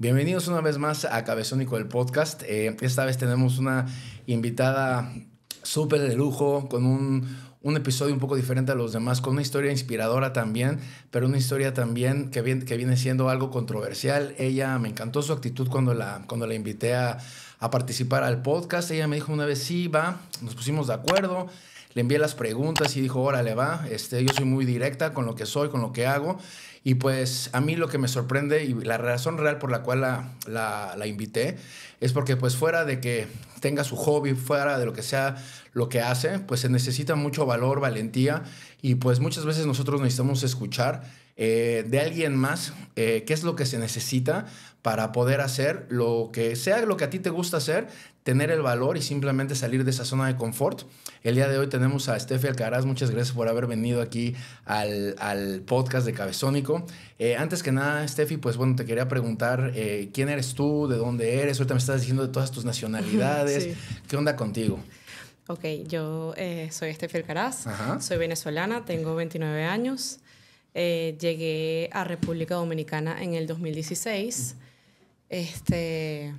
Bienvenidos una vez más a Cabezónico el podcast. Eh, esta vez tenemos una invitada súper de lujo, con un, un, episodio un poco diferente a los demás, con una historia inspiradora también, pero una historia también que viene, siendo algo controversial. Ella me encantó su actitud cuando la, cuando invité a, a participar al podcast. Ella me dijo una vez, sí, va, nos pusimos de acuerdo le envié las preguntas y dijo, órale, va, este, yo soy muy directa con lo que soy, con lo que hago. Y pues a mí lo que me sorprende y la razón real por la cual la, la, la, invité es porque pues fuera de que tenga su hobby, fuera de lo que sea lo que hace, pues se necesita mucho valor, valentía y pues muchas veces nosotros necesitamos escuchar eh, de alguien más eh, qué es lo que se necesita para poder hacer lo que sea lo que a ti te gusta hacer, tener el valor y simplemente salir de esa zona de confort. El día de hoy tenemos a Steffi Alcaraz. Muchas gracias por haber venido aquí al, al podcast de Cabezónico. Eh, antes que nada, Steffi, pues bueno, te quería preguntar eh, quién eres tú, de dónde eres. Ahorita me estás diciendo de todas tus nacionalidades. sí. ¿Qué onda contigo? Ok, yo eh, soy Steffi Alcaraz, Ajá. soy venezolana, tengo 29 años. Eh, llegué a República Dominicana en el 2016. Este,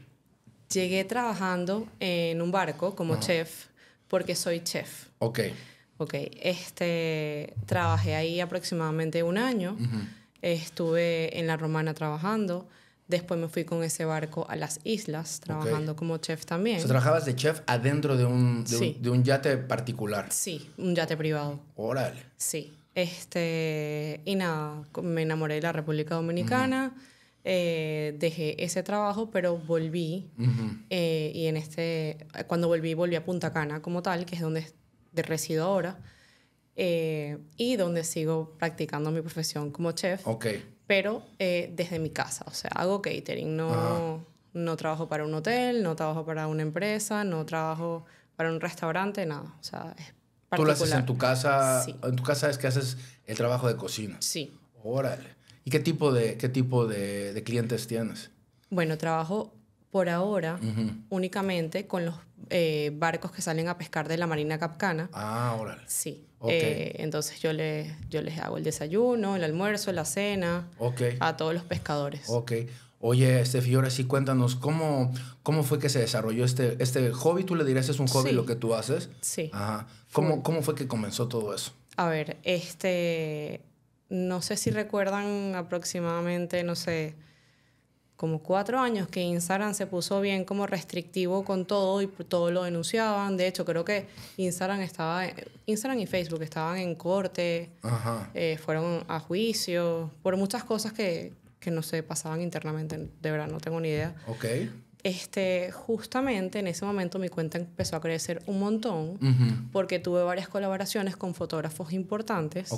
llegué trabajando en un barco como Ajá. chef porque soy chef. Ok. Ok, este, trabajé ahí aproximadamente un año. Uh -huh. Estuve en La Romana trabajando. Después me fui con ese barco a las islas, trabajando okay. como chef también. O sea, ¿trabajabas de chef adentro de un, de, sí. un, de un yate particular? Sí, un yate privado. Órale. Sí. Este, y nada, me enamoré de la República Dominicana. Uh -huh. Eh, dejé ese trabajo, pero volví. Uh -huh. eh, y en este, cuando volví, volví a Punta Cana como tal, que es donde resido ahora. Eh, y donde sigo practicando mi profesión como chef. Ok. Pero eh, desde mi casa. O sea, hago catering. No, no trabajo para un hotel, no trabajo para una empresa, no trabajo para un restaurante, nada. O sea, es particular. ¿Tú lo haces en tu casa? Sí. ¿En tu casa es que haces el trabajo de cocina? Sí. Órale. ¿Y qué tipo de, qué tipo de, de clientes tienes? Bueno, trabajo por ahora uh -huh. únicamente con los eh, barcos que salen a pescar de la Marina Capcana. Ah, órale. Sí. Okay. Eh, entonces yo, le, yo les hago el desayuno, el almuerzo, la cena okay. a todos los pescadores. Ok. Oye, Steffi, ahora sí cuéntanos, ¿cómo, ¿cómo fue que se desarrolló este, este hobby? ¿Tú le dirías es un hobby sí. lo que tú haces? Sí. Ajá. ¿Cómo, ¿Cómo fue que comenzó todo eso? A ver, este... No sé si recuerdan aproximadamente, no sé, como cuatro años que Instagram se puso bien como restrictivo con todo y todo lo denunciaban. De hecho, creo que Instagram estaba, Instagram y Facebook estaban en corte, eh, fueron a juicio por muchas cosas que, que no se pasaban internamente. De verdad, no tengo ni idea. Ok. Este, justamente en ese momento mi cuenta empezó a crecer un montón uh -huh. porque tuve varias colaboraciones con fotógrafos importantes.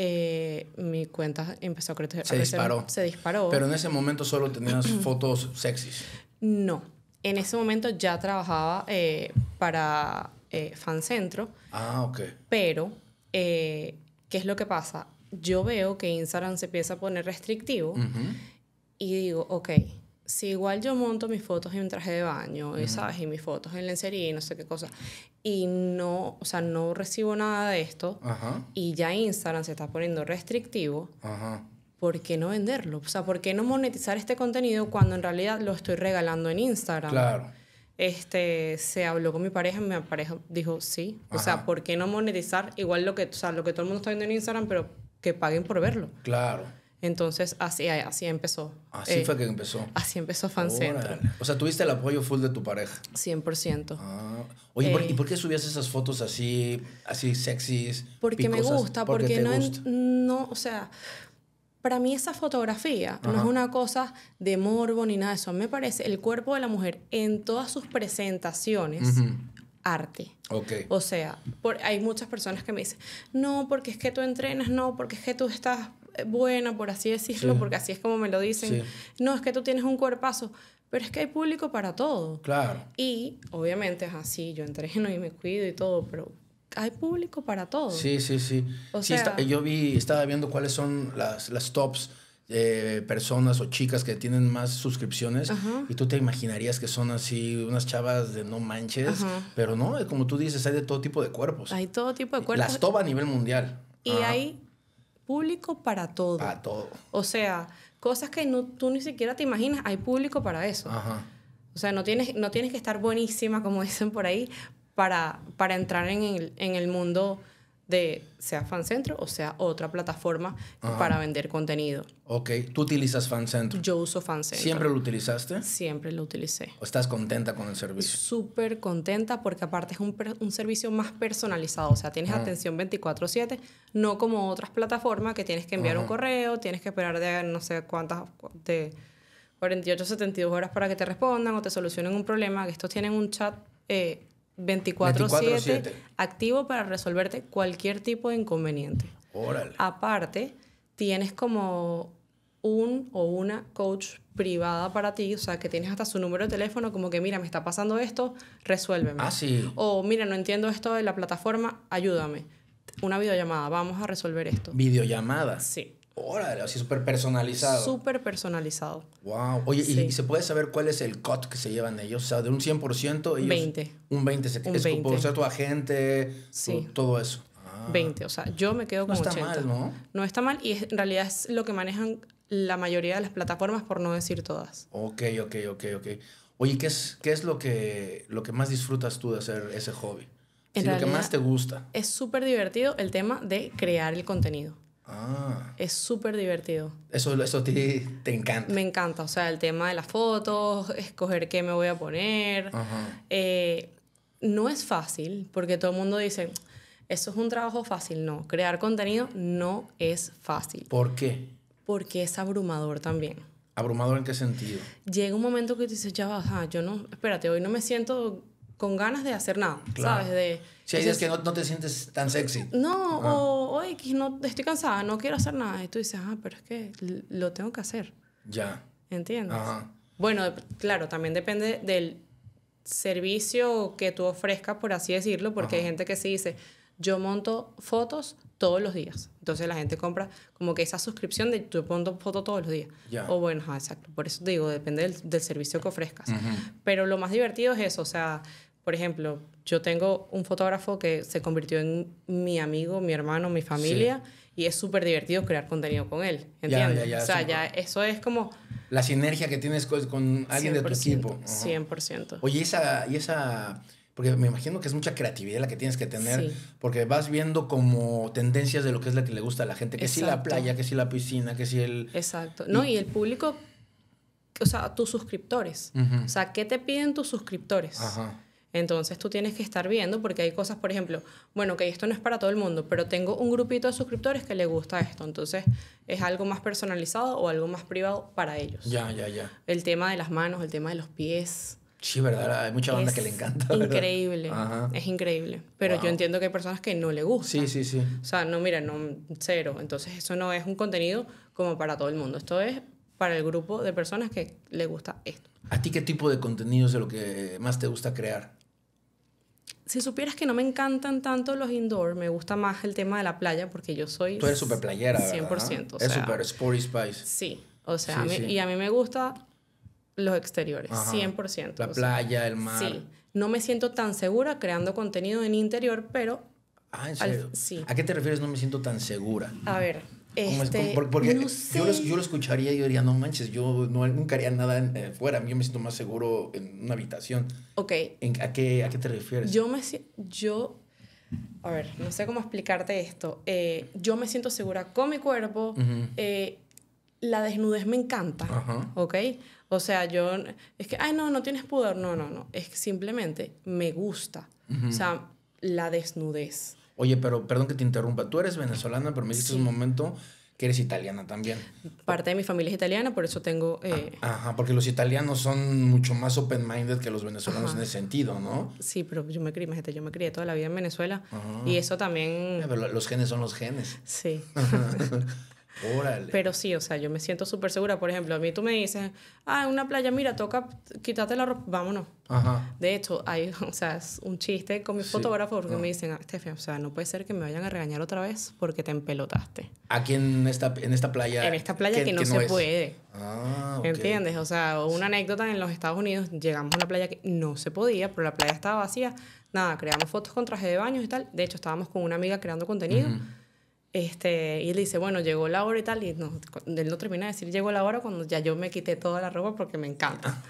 Eh, mi cuenta empezó a crecer. Se disparó. Se disparó. Pero en ese momento solo tenías fotos sexys. No. En ese momento ya trabajaba eh, para eh, Fancentro. Ah, ok. Pero, eh, ¿qué es lo que pasa? Yo veo que Instagram se empieza a poner restrictivo uh -huh. y digo, ok, si igual yo monto mis fotos en traje de baño, uh -huh. ¿sabes? Y mis fotos en lencería y no sé qué cosa, y no, o sea, no recibo nada de esto, uh -huh. y ya Instagram se está poniendo restrictivo, uh -huh. ¿por qué no venderlo? O sea, ¿por qué no monetizar este contenido cuando en realidad lo estoy regalando en Instagram? Claro. Este, se habló con mi pareja mi pareja dijo sí. O sea, ¿por qué no monetizar igual lo que, o sea, lo que todo el mundo está viendo en Instagram, pero que paguen por verlo? Claro. Entonces, así, así empezó. Así eh, fue que empezó. Así empezó Fancentro. O sea, tuviste el apoyo full de tu pareja. 100%. Ah. Oye, eh, ¿y por qué subías esas fotos así, así sexys? Porque picosas? me gusta, porque, porque no, gusta? no, o sea, para mí esa fotografía Ajá. no es una cosa de morbo ni nada de eso. Me parece el cuerpo de la mujer en todas sus presentaciones. Uh -huh arte. Okay. O sea, por, hay muchas personas que me dicen, no, porque es que tú entrenas, no, porque es que tú estás buena, por así decirlo, sí. porque así es como me lo dicen. Sí. No, es que tú tienes un cuerpazo. Pero es que hay público para todo. Claro. Y obviamente es así, yo entreno y me cuido y todo, pero hay público para todo. Sí, sí, sí. O sí, sea, está, yo vi, estaba viendo cuáles son las, las tops eh, personas o chicas que tienen más suscripciones Ajá. y tú te imaginarías que son así unas chavas de no manches, Ajá. pero no, como tú dices, hay de todo tipo de cuerpos. Hay todo tipo de cuerpos. Las top a nivel mundial. Y Ajá. hay público para todo. Para todo. O sea, cosas que no, tú ni siquiera te imaginas, hay público para eso. Ajá. O sea, no tienes, no tienes que estar buenísima, como dicen por ahí, para, para entrar en el, en el mundo de sea Fancentro o sea otra plataforma para vender contenido. Ok, tú utilizas Fancentro. Yo uso Fancentro. ¿Siempre lo utilizaste? Siempre lo utilicé. ¿O estás contenta con el servicio? Súper contenta porque aparte es un, un, servicio más personalizado. O sea, tienes atención 24/7, no como otras plataformas que tienes que enviar un correo, tienes que esperar de no sé cuántas, de 48, 72 horas para que te respondan o te solucionen un problema. Que estos tienen un chat eh, 24/7 activo para resolverte cualquier tipo de inconveniente. Órale. Aparte, tienes como un o una coach privada para ti, o sea, que tienes hasta su número de teléfono, como que, mira, me está pasando esto, resuélveme. Ah, sí. O, mira, no entiendo esto de la plataforma, ayúdame. Una videollamada, vamos a resolver esto. ¿Videollamada? Sí. Órale, así súper personalizado. Súper personalizado. Wow. Oye, ¿y se puede saber cuál es el cut que se llevan ellos? O sea, de un 100%. Ellos, 20. Un 20. Se, un es 20. por ser tu agente, sí. todo eso. 20. Ah. O sea, yo me quedo con no está mal, ¿no? No está mal y en realidad es lo que manejan la mayoría de las plataformas, por no decir todas. Ok, ok, ok, ok. Oye, ¿qué es, qué es lo, que, lo que más disfrutas tú de hacer ese hobby? En lo que más te gusta. Es súper divertido el tema de crear el contenido. Ah. Es súper divertido. Eso, eso a ti te encanta. Me encanta, o sea, el tema de las fotos, escoger qué me voy a poner. Eh, no es fácil, porque todo el mundo dice, eso es un trabajo fácil. No, crear contenido no es fácil. ¿Por qué? Porque es abrumador también. ¿Abrumador en qué sentido? Llega un momento que te dices, ya va, yo no, espérate, hoy no me siento con ganas de hacer nada, ¿sabes? De, si hay días que no, no, te sientes tan sexy. No, o oye, que no, estoy cansada, no quiero hacer nada. Y tú dices, ah, pero es que lo tengo que hacer. Ya. ¿Entiendes? Ajá. Bueno, claro, también depende del servicio que tú ofrezcas, por así decirlo, porque hay gente que sí dice, yo monto fotos todos los días. Entonces la gente compra como que esa suscripción de yo monto fotos todos los días. O bueno, exacto. Por eso te digo, depende del, del servicio que ofrezcas. Pero lo más divertido es eso, o sea, por ejemplo, yo tengo un fotógrafo que se convirtió en mi amigo, mi hermano, mi familia, y es súper divertido crear contenido con él, ¿entiendes? o sea, ya eso es como... La sinergia que tienes con, alguien de tu equipo. 100%. Oye, esa, y esa... Porque me imagino que es mucha creatividad la que tienes que tener, porque vas viendo como tendencias de lo que es la que le gusta a la gente, que si la playa, que si la piscina, que si el... Exacto. No, y el público, o sea, tus suscriptores. O sea, ¿qué te piden tus suscriptores? Ajá. Entonces tú tienes que estar viendo porque hay cosas, por ejemplo, bueno, que esto no es para todo el mundo, pero tengo un grupito de suscriptores que le gusta esto. Entonces es algo más personalizado o algo más privado para ellos. Ya, ya, ya. El tema de las manos, el tema de los pies. Sí, ¿verdad? Hay mucha banda que le encanta. Increíble. Es increíble. Pero yo entiendo que hay personas que no le gusta. Sí, sí, sí. O sea, no, mira, no, cero. Entonces eso no es un contenido como para todo el mundo. Esto es para el grupo de personas que le gusta esto. ¿A ti qué tipo de contenido es lo que más te gusta crear? Si supieras que no me encantan tanto los indoor, me gusta más el tema de la playa porque yo soy... Tú eres súper playera, 100%. es súper sporty spice. Sí, o sea, y a mí me gusta los exteriores, 100%. La playa, el mar. Sí, no me siento tan segura creando contenido en interior, pero... Ah, ¿en serio? sí. ¿A qué te refieres no me siento tan segura? A ver, este, porque yo, lo, yo, lo, escucharía y yo diría, no manches, yo no, nunca haría nada eh, fuera, yo me siento más seguro en una habitación. Ok. a, qué, ¿A qué te refieres? Yo me yo, a ver, no sé cómo explicarte esto. Eh, yo me siento segura con mi cuerpo. Eh, la desnudez me encanta, ¿ok? O sea, yo, es que, ay, no, no tienes pudor. No, no, no. Es que simplemente me gusta. O sea, la desnudez. Oye, pero perdón que te interrumpa. Tú eres venezolana, pero me dijiste un momento que eres italiana también. Parte de mi familia es italiana, por eso tengo... Eh, ah, ajá, porque los italianos son mucho más open-minded que los venezolanos en ese sentido, ¿no? Sí, pero yo me crié, imagínate, yo me crié toda la vida en Venezuela y eso también... pero los genes son los genes. Sí. Órale. Pero sí, o sea, yo me siento súper segura. Por ejemplo, a mí tú me dices, ah, en una playa, mira, toca quítate la ropa, vámonos. Ajá. De hecho, hay, o sea, es un chiste con mi fotógrafo porque me dicen, ah, Stefan, o sea, no puede ser que me vayan a regañar otra vez porque te empelotaste. Aquí en esta, en esta playa. En esta playa que, no, se puede. Ah, ¿Entiendes? O sea, una anécdota en los Estados Unidos, llegamos a una playa que no se podía, pero la playa estaba vacía. Nada, creamos fotos con traje de baños y tal. De hecho, estábamos con una amiga creando contenido Este, y él dice, bueno, llegó la hora y tal, y no, él no termina de decir llegó la hora cuando ya yo me quité toda la ropa porque me encanta.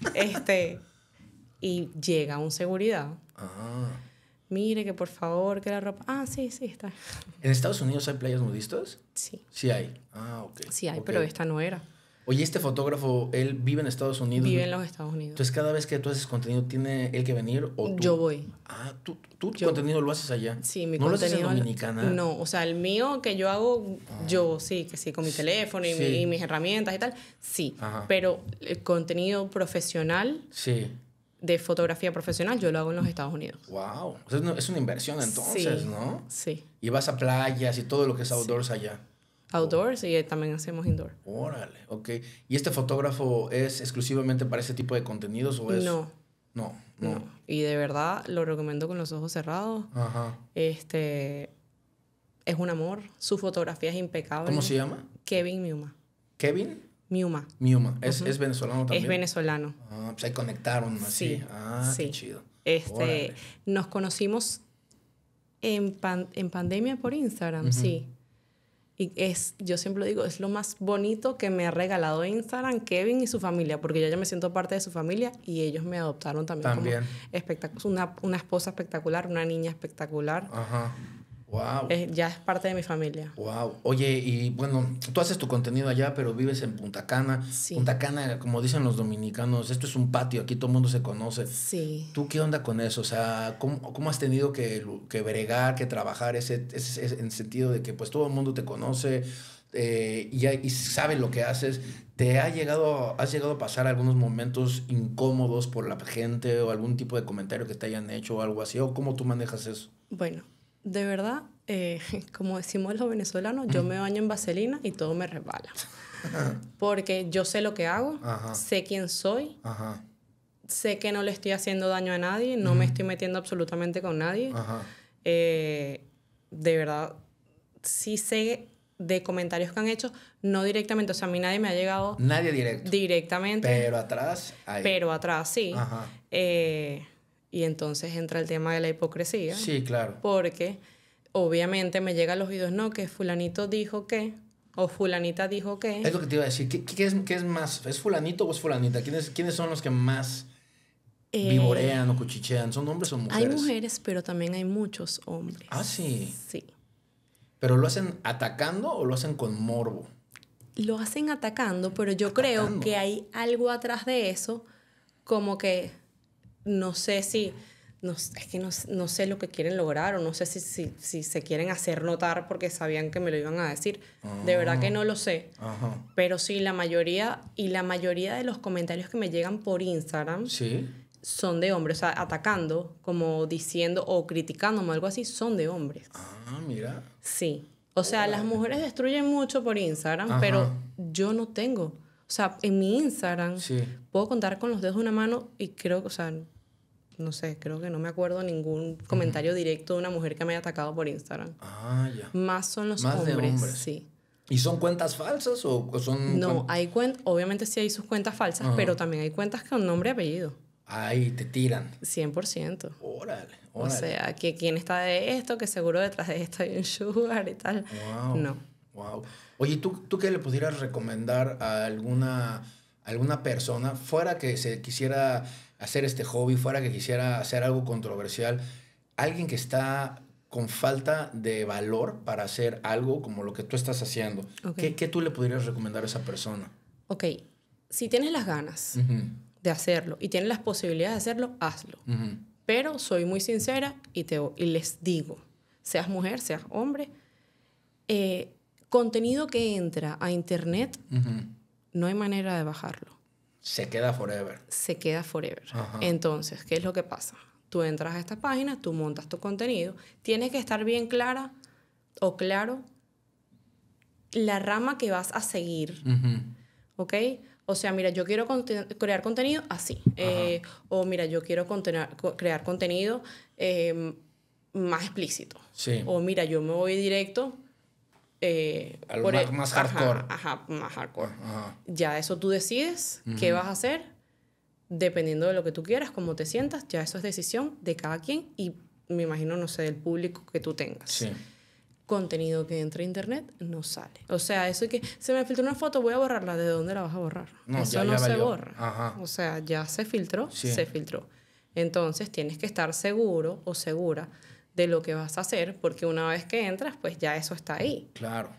este, y llega un seguridad. Ah. Mire que por favor, que la ropa... Ah, sí, sí, está. ¿En Estados Unidos hay playas nudistas? Sí, Sí hay. Ah, ok. sí hay, pero esta no era. Oye, este fotógrafo, él vive en Estados Unidos. Vive en los Estados Unidos. Entonces, cada vez que tú haces contenido, ¿tiene él que venir o tú? Yo voy. Ah, tú, tú tu Yo- contenido lo haces allá. Sí, mi ¿No lo haces en contenido. Dominicana? No, o sea, el mío que yo hago, yo sí, que sí, con mi teléfono y, mi- Sí. y mis herramientas y tal, sí. Ajá. Pero el contenido profesional, Sí. de fotografía profesional, yo lo hago en los Estados Unidos. Wow. O sea, es una- inversión entonces, Sí. ¿no? Sí. Y vas a playas y todo lo que es outdoors allá. Outdoors y también hacemos indoor. Órale, ok. ¿Y este fotógrafo es exclusivamente para ese tipo de contenidos o es...? No, No, no. no. Y de verdad lo recomiendo con los ojos cerrados. Ajá. Este es un amor. Su fotografía es impecable. ¿Cómo se llama? Kevin Miuma. Kevin Miuma. Miuma. ¿Es, es venezolano también? Es venezolano. Ah, pues ahí conectaron así. Sí, Ah, qué sí. chido. Este, Órale. nos conocimos en, pan- en pandemia por Instagram, sí. Y es, yo siempre lo digo, es lo más bonito que me ha regalado Instagram Kevin y su familia, porque yo ya me siento parte de su familia y ellos me adoptaron también, También. como una, una esposa espectacular, una niña espectacular. Ajá. Wow. Es- ya es parte de mi familia. Wow. Oye, y bueno, tú haces tu contenido allá, pero vives en Punta Cana. Sí. Punta Cana, como dicen los dominicanos, esto es un patio, aquí todo el mundo se conoce. Sí. ¿Tú qué onda con eso? O sea, ¿cómo, cómo has tenido que, que bregar, que trabajar ese, ese- ese- en sentido de que pues todo el mundo te conoce eh, y, y sabe lo que haces? ¿Te ha llegado, has llegado a pasar algunos momentos incómodos por la gente o algún tipo de comentario que te hayan hecho o algo así? ¿O cómo tú manejas eso? Bueno, de verdad, eh, como decimos los venezolanos, yo me baño en vaselina y todo me resbala. Porque yo sé lo que hago, Ajá. sé quién soy, Ajá, sé que no le estoy haciendo daño a nadie, no me estoy metiendo absolutamente con nadie. Eh, de verdad, sí sé de comentarios que han hecho, no directamente, o sea, a mí nadie me ha llegado Nadie directo. directamente, Pero atrás, ahí. pero atrás sí. Ajá. Eh, y entonces entra el tema de la hipocresía. Sí, claro. Porque obviamente me llegan los videos, no, que fulanito dijo que, o fulanita dijo que. Es lo que te iba a decir. ¿Qué, qué es, qué es más? ¿Es fulanito o es fulanita? ¿Quiénes, ¿Quiénes son los que más Eh, vivorean o cuchichean? ¿Son hombres o mujeres? Hay mujeres, pero también hay muchos hombres. Ah, sí. Sí. ¿Pero lo hacen atacando o lo hacen con morbo? Lo hacen atacando, pero yo creo que hay algo atrás de eso, como que no sé si, no, es que no, no sé lo que quieren lograr o no sé si, si, si se quieren hacer notar porque sabían que me lo iban a decir. De verdad que no lo sé. Ajá. Pero sí, la mayoría, y la mayoría de los comentarios que me llegan por Instagram Sí. son de hombres, o sea, atacando, como diciendo o criticándome o algo así, son de hombres. Ah, mira. Sí. O sea, las mujeres destruyen mucho por Instagram, Ajá. pero yo no tengo. O sea, en mi Instagram Sí. puedo contar con los dedos de una mano y creo que, o sea, no sé, creo que no me acuerdo ningún comentario directo de una mujer que me haya atacado por Instagram. Ah, ya. Más son los Más de hombres, hombres. sí. ¿Y son cuentas falsas o o son...? No, hay cuentas, obviamente sí hay sus cuentas falsas, pero también hay cuentas con nombre y apellido. Ay, te tiran. 100%. Órale, O órale. sea, que quién está de esto, que seguro detrás de esto hay un sugar y tal. Wow. No. Wow. Oye, ¿tú, ¿tú qué le pudieras recomendar a alguna, alguna persona fuera que se quisiera hacer este hobby, fuera que quisiera hacer algo controversial? Alguien que está con falta de valor para hacer algo como lo que tú estás haciendo. ¿Qué, qué tú le podrías recomendar a esa persona? Ok, si tienes las ganas de hacerlo y tienes las posibilidades de hacerlo, hazlo. Pero soy muy sincera y, te, y les digo, seas mujer, seas hombre, eh, contenido que entra a internet, no hay manera de bajarlo. Se queda forever. Se queda forever. Ajá. Entonces, ¿qué es lo que pasa? Tú entras a esta página, tú montas tu contenido, tienes que estar bien clara o claro la rama que vas a seguir. ¿ok? O sea, mira, yo quiero crear contenido así. Eh, o mira, yo quiero crear contenido eh, más explícito. Sí. O mira, yo me voy directo. Eh, A lo más- el- más ajá, hardcore. Ajá, más hardcore. Ajá. Ya eso tú decides qué vas a hacer, dependiendo de lo que tú quieras, cómo te sientas, ya eso es decisión de cada quien y me imagino, no sé, del público que tú tengas. Sí. contenido que entra a internet no sale. O sea, eso que se me filtró una foto, voy a borrarla. ¿De dónde la vas a borrar? No, eso ya- no ya se valió. borra. Ajá. O sea, ya se filtró, Sí. se filtró. Entonces tienes que estar seguro o segura de lo que vas a hacer, porque una vez que entras, pues ya eso está ahí. Claro.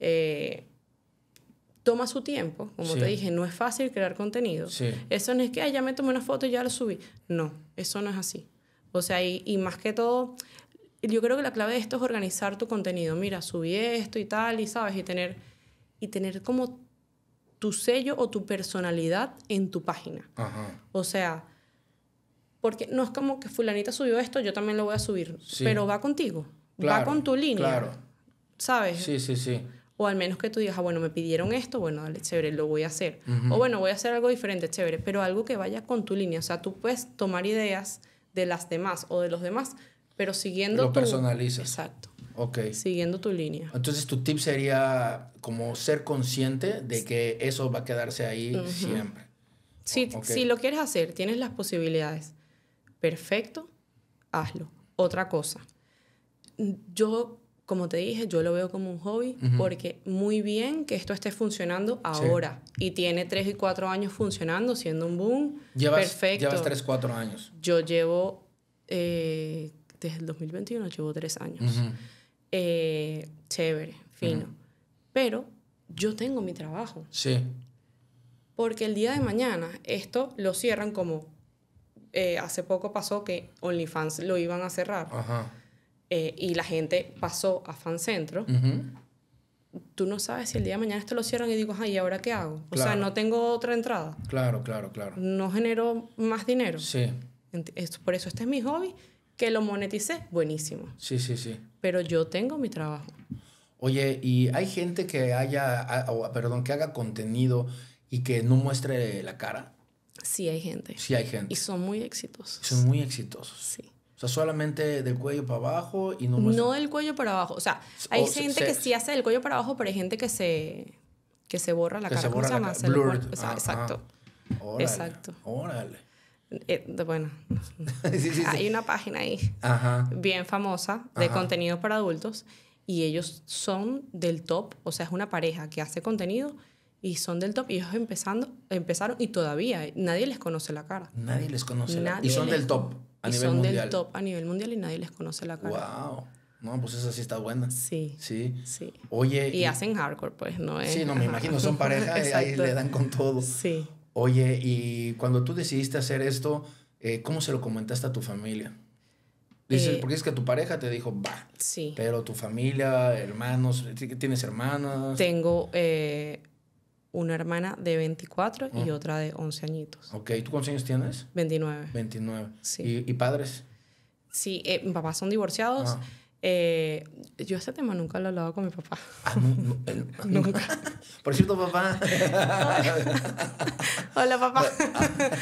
Eh, toma su tiempo, como Sí. te dije, no es fácil crear contenido. Sí. Eso no es que "Ay, ya me tomé una foto y ya lo subí. No, eso no es así. O sea, y, y más que todo, yo creo que la clave de esto es organizar tu contenido. Mira, subí esto y tal, y sabes, y tener, y tener como tu sello o tu personalidad en tu página. Ajá. O sea, porque no es como que fulanita subió esto, yo también lo voy a subir, Sí. pero va contigo, va Claro, con tu línea, Claro. ¿sabes? Sí, sí, sí. O al menos que tú digas, ah, bueno, me pidieron esto, bueno, dale, chévere, lo voy a hacer. O bueno, voy a hacer algo diferente, chévere, pero algo que vaya con tu línea. O sea, tú puedes tomar ideas de las demás o de los demás, pero siguiendo Lo tu... personalizas. Exacto. Ok. Siguiendo tu línea. Entonces tu tip sería como ser consciente de que eso va a quedarse ahí siempre. Si, Ok. si lo quieres hacer, tienes las posibilidades. Perfecto, hazlo. Otra cosa. Yo, como te dije, yo lo veo como un hobby porque muy bien que esto esté funcionando ahora. Y tiene tres y cuatro años funcionando, siendo un boom. Llevas, Perfecto. llevas 3, 4 años. Yo llevo, eh, desde el 2021, llevo tres años. Ujú. Eh, chévere, fino. Pero yo tengo mi trabajo. Sí. Porque el día de mañana esto lo cierran como eh, hace poco pasó que OnlyFans lo iban a cerrar Ajá. eh, y la gente pasó a Fancentro. Ujú. Tú no sabes si el día de mañana esto lo cierran y digo, ay, ¿y ahora qué hago? O sea, Claro. no tengo otra entrada. Claro, claro, claro. No genero más dinero. Sí, Ent- es- Por eso este es mi hobby, que lo moneticé, buenísimo. sí, sí, sí. Pero yo tengo mi trabajo. Oye, ¿y hay gente que haya, a- perdón, que haga contenido y que no muestre la cara? Sí hay gente. Sí hay Y gente. son muy exitosos. Son muy exitosos. Sí. O sea, solamente del cuello para abajo y no. No del cuello para abajo. O sea, hay O gente se- que sí hace del cuello para abajo, pero hay gente que se, que se borra la Que cara. se ¿Cómo borra se la llama? Se lo blurred. o sea, Ah, exacto. Órale, Exacto. Órale. Eh, bueno, sí, sí, sí. hay una página ahí Ajá. bien famosa de Ajá. contenido para adultos y ellos son del top. O sea, es una pareja que hace contenido y son del top. Y ellos empezando, empezaron y todavía nadie les conoce la cara. Nadie les conoce. la- Nadie Y son les- del top a y nivel son mundial. del top a nivel mundial y nadie les conoce la cara. Wow. No, pues esa sí está buena. Sí, Sí. sí. Oye. Y hacen hardcore, pues, no es... Sí, no, me ajá. imagino, son pareja y ahí le dan con todo. Sí. Oye, y cuando tú decidiste hacer esto, eh, ¿cómo se lo comentaste a tu familia? Dices, Eh, porque es que tu pareja te dijo, va, Sí. pero tu familia, hermanos, ¿ti- ¿tienes hermanas? Tengo eh, una hermana de 24 y Ah. otra de 11 añitos. Ok, ¿tú cuántos años tienes? 29. 29. Sí. ¿Y, y padres? Sí, eh, mis papás son divorciados. Ah. Eh, yo este tema nunca lo he hablado con mi papá. Ah, no, él- nunca. Por cierto, papá. Hola, papá.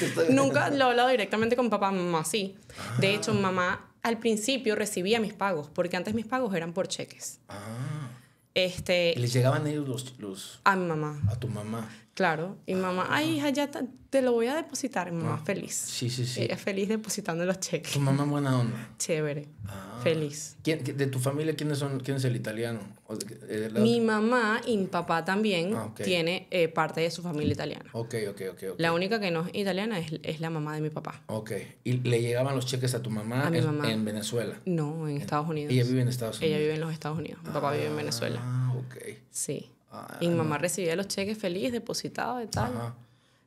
Estoy- nunca lo he hablado directamente con papá, mamá sí. De Ah. hecho, mamá al principio recibía mis pagos, porque antes mis pagos eran por cheques. Ah, Este, les llegaban ellos los, los, a mi mamá, a tu mamá. Claro. Y mamá, ay, hija, ya te, te lo voy a depositar. Y mamá feliz. Sí, sí, sí. Ella feliz depositando los cheques. Tu mamá buena onda. Chévere. Ah. Feliz. ¿Quién, de tu familia, ¿quién, son, quién es el italiano? Eh, Mi mamá y mi papá también Ah, tiene eh, parte de su familia italiana. Ok, ok, ok. ok. La única que no es italiana es, es la mamá de mi papá. Ok. ¿Y le llegaban los cheques a tu mamá, A mi en, mamá. en Venezuela? No, en Estados Unidos. Ella vive en Estados Unidos. Ella vive en los Estados Unidos. Mi papá vive en Venezuela. Ah, ok. Sí. Ah, Y mi mamá recibía los cheques feliz, depositados y tal. Ajá.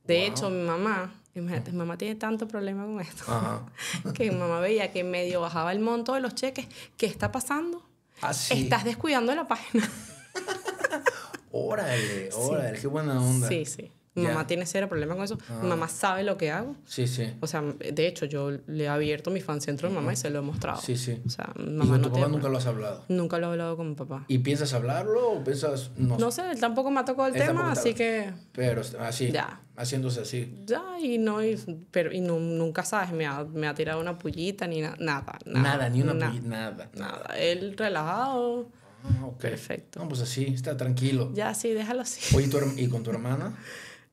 De Wow. hecho, mi mamá, imagínate, mi mamá tiene tanto problema con esto, Ajá. que mi mamá veía que medio bajaba el monto de los cheques. ¿Qué está pasando? Ah, sí. Estás descuidando la página. Órale, órale, qué buena onda. Sí, sí. Mi Ya. mamá tiene cero problema con eso. Mi mamá sabe lo que hago. Sí, sí. O sea, de hecho, yo le he abierto mi fan centro a mi mamá y se lo he mostrado. Sí, sí. O sea, mi ¿Y mamá con no tu papá nunca lo has hablado? Nunca lo he hablado con mi papá. ¿Y piensas hablarlo o piensas.? No, No sé, él tampoco me ha tocado el Él tema, te así que Pero así. Ya. Haciéndose así. ya, y no, y, pero, y nu- nunca sabes, me ha, me ha tirado una pullita ni na- nada, nada. Nada, ni una. na- pi- Nada. Nada, él relajado. Ah, ok. Perfecto. No, pues así, está tranquilo. Ya, sí, déjalo así. Oye, ¿y, tu herm- ¿y con tu hermana?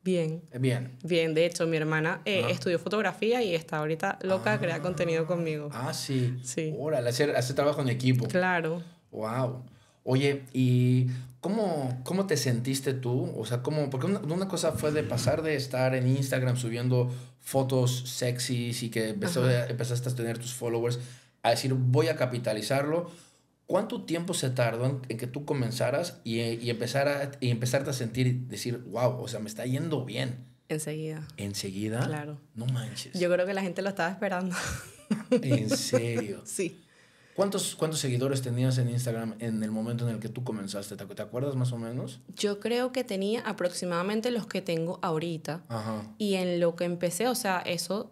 Bien. Bien. Bien, de hecho, mi hermana eh, estudió fotografía y está ahorita loca de crear contenido conmigo. Ah, sí. Sí. Órale, hacer, hacer trabajo en equipo. Claro. Wow. Oye, ¿y cómo, cómo te sentiste tú? O sea, ¿cómo? Porque una, una cosa fue de pasar de estar en Instagram subiendo fotos sexys y que empezó, empezaste a tener tus followers a decir, voy a capitalizarlo. ¿Cuánto tiempo se tardó en, en que tú comenzaras y, y, empezar a, y empezarte a sentir y decir, wow, o sea, me está yendo bien? Enseguida. ¿Enseguida? Claro. No manches. Yo creo que la gente lo estaba esperando. ¿En serio? sí. ¿Cuántos, ¿Cuántos seguidores tenías en Instagram en el momento en el que tú comenzaste? ¿Te, te acuerdas más o menos? Yo creo que tenía aproximadamente los que tengo ahorita. Ajá. Y en lo que empecé, o sea, eso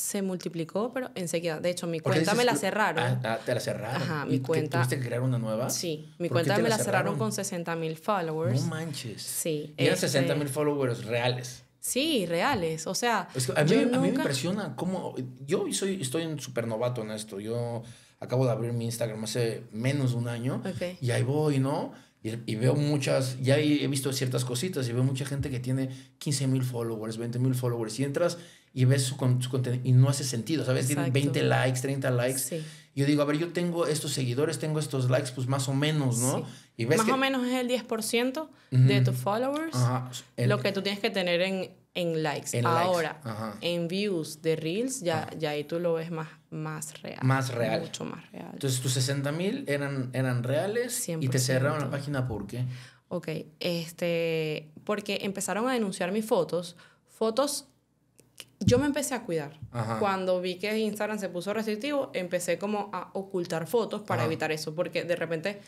se multiplicó, pero enseguida. De hecho, mi Porque cuenta dices me la cerraron. Ah, ah, te la cerraron. Ajá, ¿Y mi cuenta- ¿Tuviste que crear una nueva? Sí, mi ¿Por qué cuenta me la cerraron cerraron? con 60 mil No followers. manches. Sí. Y eran este, 60 mil followers reales. Sí, reales. O sea, Es que a, mí, yo a mí me nunca- impresiona cómo... Yo soy, estoy un súper novato en esto. Yo acabo de abrir mi Instagram hace menos de un año. Ok. Y ahí voy, ¿no? Y, y veo muchas... Ya he visto ciertas cositas y veo mucha gente que tiene 15 mil followers, 20 mil followers. Y entras y ves su, con- su contenido y no hace sentido, ¿sabes? Tienen Exacto. 20 likes, 30 likes. Sí. Y yo digo, a ver, yo tengo estos seguidores, tengo estos likes, pues más o menos, ¿no? Sí. Y ves Más que... o menos es el 10% de Ujú. tus followers Ajá, el- lo que tú tienes que tener en, en likes. En likes, Ahora, ajá. en views de Reels, ya, ya ahí tú lo ves más, más real. Más real. Mucho más real. Entonces, tus 60 mil eran, eran reales y te 100%. cerraron la página, ¿por qué? Ok, este, porque empezaron a denunciar mis fotos, fotos, yo me empecé a cuidar. Ajá. Cuando vi que Instagram se puso restrictivo, empecé como a ocultar fotos para Ajá. evitar eso, porque de repente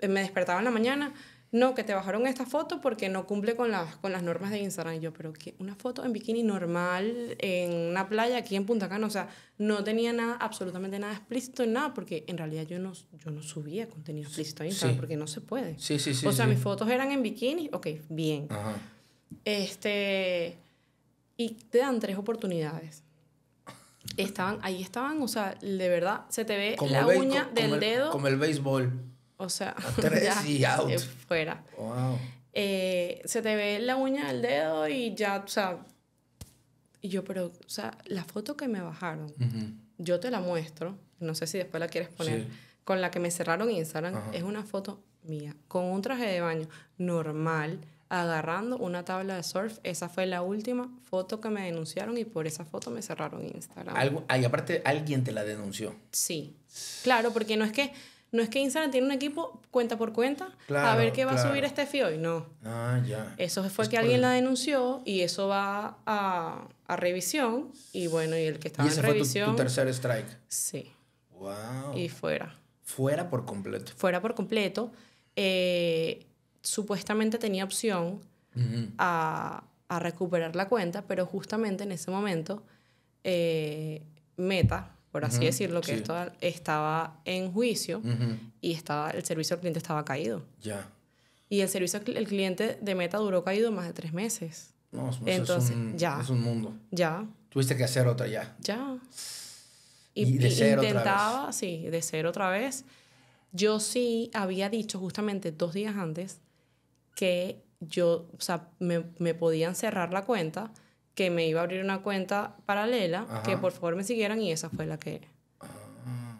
eh, me despertaba en la mañana, no, que te bajaron esta foto porque no cumple con las, con las normas de Instagram. Y yo, pero que una foto en bikini normal en una playa aquí en Punta Cana, o sea, no tenía nada, absolutamente nada explícito en nada, porque en realidad yo no, yo no subía contenido explícito a Instagram, Sí. porque no se puede. Sí, sí, sí. o sea, sí. mis fotos eran en bikini, ok, bien. Ajá. Este, y te dan tres oportunidades. Estaban, ahí estaban, o sea, de verdad, se te ve la uña del el- dedo, Como el béisbol. o sea, tres ya, y out. eh, fuera. Wow. Eh, se te ve la uña del dedo y ya, o sea, y yo, pero, o sea, la foto que me bajaron, yo te la muestro, no sé si después la quieres poner, Sí. con la que me cerraron Instagram, Ajá. es una foto mía, con un traje de baño normal, agarrando una tabla de surf. Esa fue la última foto que me denunciaron y por esa foto me cerraron Instagram. Algo, ay, aparte, alguien te la denunció. Sí, claro, porque no es que no es que Instagram tiene un equipo cuenta por cuenta a Claro, ver qué va a subir este FI hoy. No, Ah, ya. eso fue Es que alguien el- la denunció y eso va a, a revisión y bueno, y el que Y estaba en ese fue tu, revisión, tu tercer strike. sí, Wow. y fuera. Fuera por completo. fuera por completo, eh, supuestamente tenía opción a, a recuperar la cuenta, pero justamente en ese momento eh, Meta, por así Ujú, decirlo, que sí. esto estaba en juicio y estaba, el servicio al cliente estaba caído. Ya. Y el servicio al cliente de Meta duró caído más de tres meses. No, es- Entonces, es un, ya. Es un mundo. Ya, Tuviste que hacer otra ya. ya. Y de cero otra intentaba, sí, de cero otra vez. Yo sí había dicho justamente dos días antes que yo, o sea, me, me podían cerrar la cuenta, que me iba a abrir una cuenta paralela, Ajá. que por favor me siguieran y esa fue la que... Ah.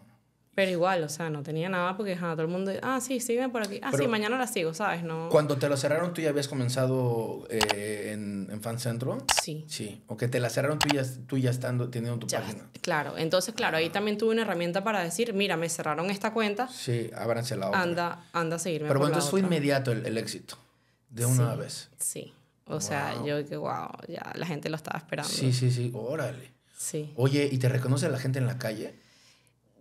Pero igual, o sea, no tenía nada porque ajá, todo el mundo, ah, sí, sígueme por aquí. Ah, Pero- sí, mañana la sigo, ¿sabes? No. Cuando te lo cerraron, ¿tú ya habías comenzado eh, en, en Fan Centro? Sí. Sí. O que te la cerraron tú ya, tú ya estando, teniendo tu Ya, página. claro, entonces, claro, ahí también tuve una herramienta para decir, mira, me cerraron esta cuenta, Sí, ábranse la otra. anda, anda a seguirme. Pero por bueno, la entonces fue otra. inmediato el, el éxito. De una Sí. vez. Sí. O sea, Wow. yo que wow, ya la gente lo estaba esperando. Sí, sí, sí. Órale. Sí. Oye, ¿y te reconoce la gente en la calle?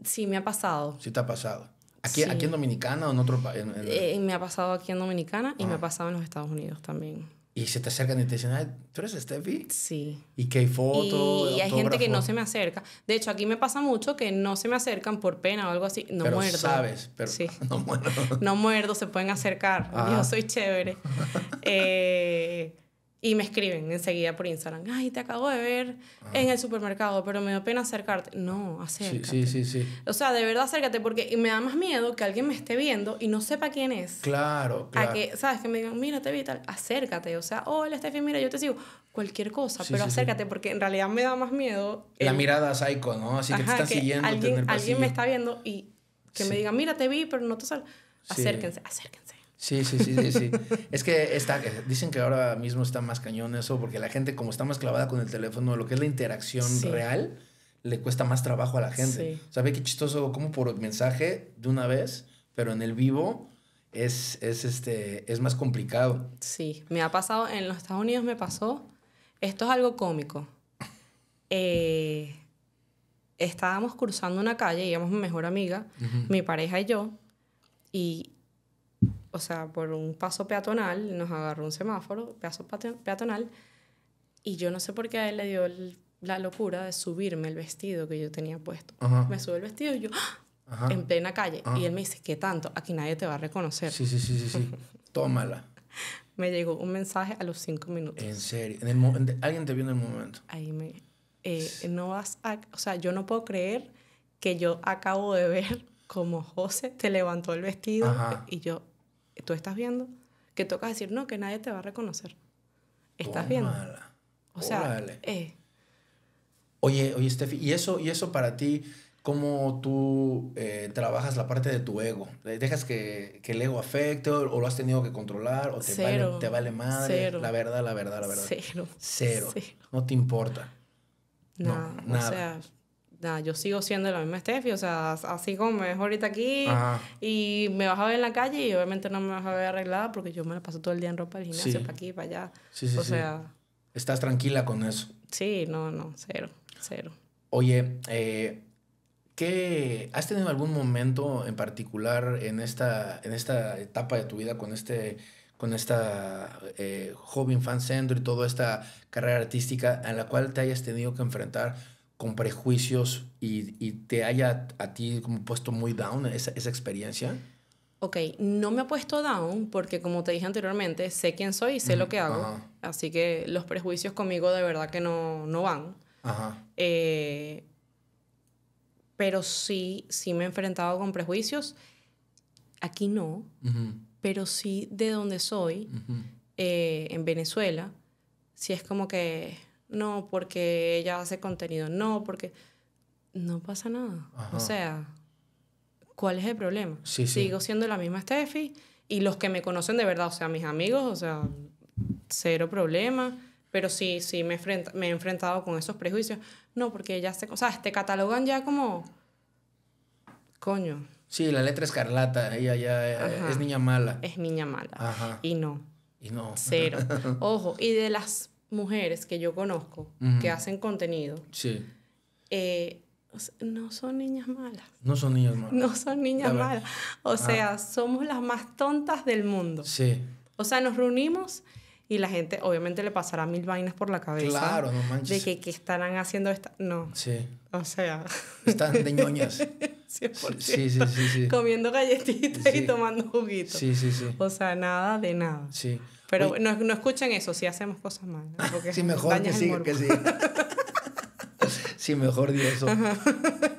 Sí, me ha pasado. Sí te ha pasado. ¿Aquí, Sí. aquí en Dominicana o en otro país? Eh, me ha pasado aquí en Dominicana y me Ah. ha pasado en los Estados Unidos también. Y se te acercan y te dicen, ay, ¿tú eres Steffi? Sí. ¿Y qué hay foto? y hay gente que no se me acerca. De hecho, aquí me pasa mucho que no se me acercan por pena o algo así. No pero muerdo. sabes, pero Sí. no muerdo. No muerdo, se pueden acercar. Ah. Yo soy chévere. Eh, y me escriben enseguida por Instagram. Ay, te acabo de ver en el supermercado, pero me da pena acercarte. No, Sí, acércate. sí, sí, sí. O sea, de verdad acércate porque me da más miedo que alguien me esté viendo y no sepa quién es. Claro, claro. A que, ¿sabes? Que me digan, mira, te vi tal, acércate. O sea, hola, Steffi, mira, yo te sigo. Cualquier cosa, Sí, pero sí, sí. acércate porque en realidad me da más miedo. La el- mirada psycho, ¿no? Así que te Ajá, están siguiendo en alguien, alguien me está viendo y Que me digan, mira, te vi, pero no te sal. Acérquense, acérquense. Sí, sí, sí, sí, sí. es que está, dicen que ahora mismo está más cañón eso, porque la gente como está más clavada con el teléfono, lo que es la interacción real, le cuesta más trabajo a la gente. ¿Sabe qué chistoso? Como por mensaje de una vez, pero en el vivo es, es, este, es más complicado. Sí, me ha pasado, en los Estados Unidos me pasó, esto es algo cómico. Eh, estábamos cruzando una calle, íbamos mi mejor amiga, mi pareja y yo, y o sea, por un paso peatonal, nos agarró un semáforo, paso peatonal, y yo no sé por qué a él le dio la locura de subirme el vestido que yo tenía puesto. Me sube el vestido y yo, ¡ah! en plena calle. Y él me dice, ¿qué tanto? Aquí nadie te va a reconocer. Sí, sí, sí, sí, sí. Tómala. me llegó un mensaje a los cinco minutos. En serio. En el ¿Alguien te vio en el momento? Ahí me... Eh, no vas a... O sea, yo no puedo creer que yo acabo de ver como José te levantó el vestido y yo tú estás viendo que tocas decir, no, que nadie te va a reconocer. Estás viendo. O sea, eh. Oye, oye, Steffi, ¿y eso, y eso para ti, cómo tú eh, trabajas la parte de tu ego? ¿Dejas que, que el ego afecte o, lo has tenido que controlar o te, vale, te vale madre? La verdad, la verdad, la verdad. Cero. Cero. No te importa. no, nada. O sea, nada, yo sigo siendo la misma Steffi, o sea, así como me ves ahorita aquí y me vas a ver en la calle y obviamente no me vas a ver arreglada porque yo me la paso todo el día en ropa del gimnasio, para aquí, para allá. Sí, sí, o sea... ¿Estás tranquila con eso? Sí, no, no, cero, cero. Oye, eh, ¿qué, ¿has tenido algún momento en particular en esta, en esta etapa de tu vida con este con esta eh, joven fan center y toda esta carrera artística en la cual te hayas tenido que enfrentar con prejuicios y, y, te haya a ti como puesto muy down esa, esa experiencia? Ok, no me ha puesto down porque como te dije anteriormente, sé quién soy y sé lo que hago. Así que los prejuicios conmigo de verdad que no, no van. Ajá. Eh, pero sí, sí me he enfrentado con prejuicios. Aquí no, pero sí de donde soy, eh, en Venezuela, sí es como que no porque ella hace contenido, no porque no pasa nada. O sea, ¿cuál es el problema? Sigo siendo la misma Steffi y los que me conocen de verdad, o sea, mis amigos, o sea, cero problema, pero sí, sí me, me he enfrentado con esos prejuicios. No, porque ya se, o sea, te catalogan ya como, coño. Sí, la letra escarlata, ella ya es niña mala. Es niña mala. Y no. Y no. Cero. Ojo, y de las mujeres que yo conozco que hacen contenido, sí. Eh, no son niñas malas. No son niñas malas. No son niñas malas. O ah. sea, somos las más tontas del mundo. Sí. O sea, nos reunimos y la gente obviamente le pasará mil vainas por la cabeza. Claro, no manches. De que, estarán haciendo esta... No. Sí. O sea... Están de ñoñas. Sí, sí, sí, sí, Comiendo galletitas y tomando juguitos. Sí, sí, sí. O sea, nada de nada. Sí. Pero no, no, escuchen eso si hacemos cosas mal. sí, mejor que sí, que sí. Sí, mejor di eso.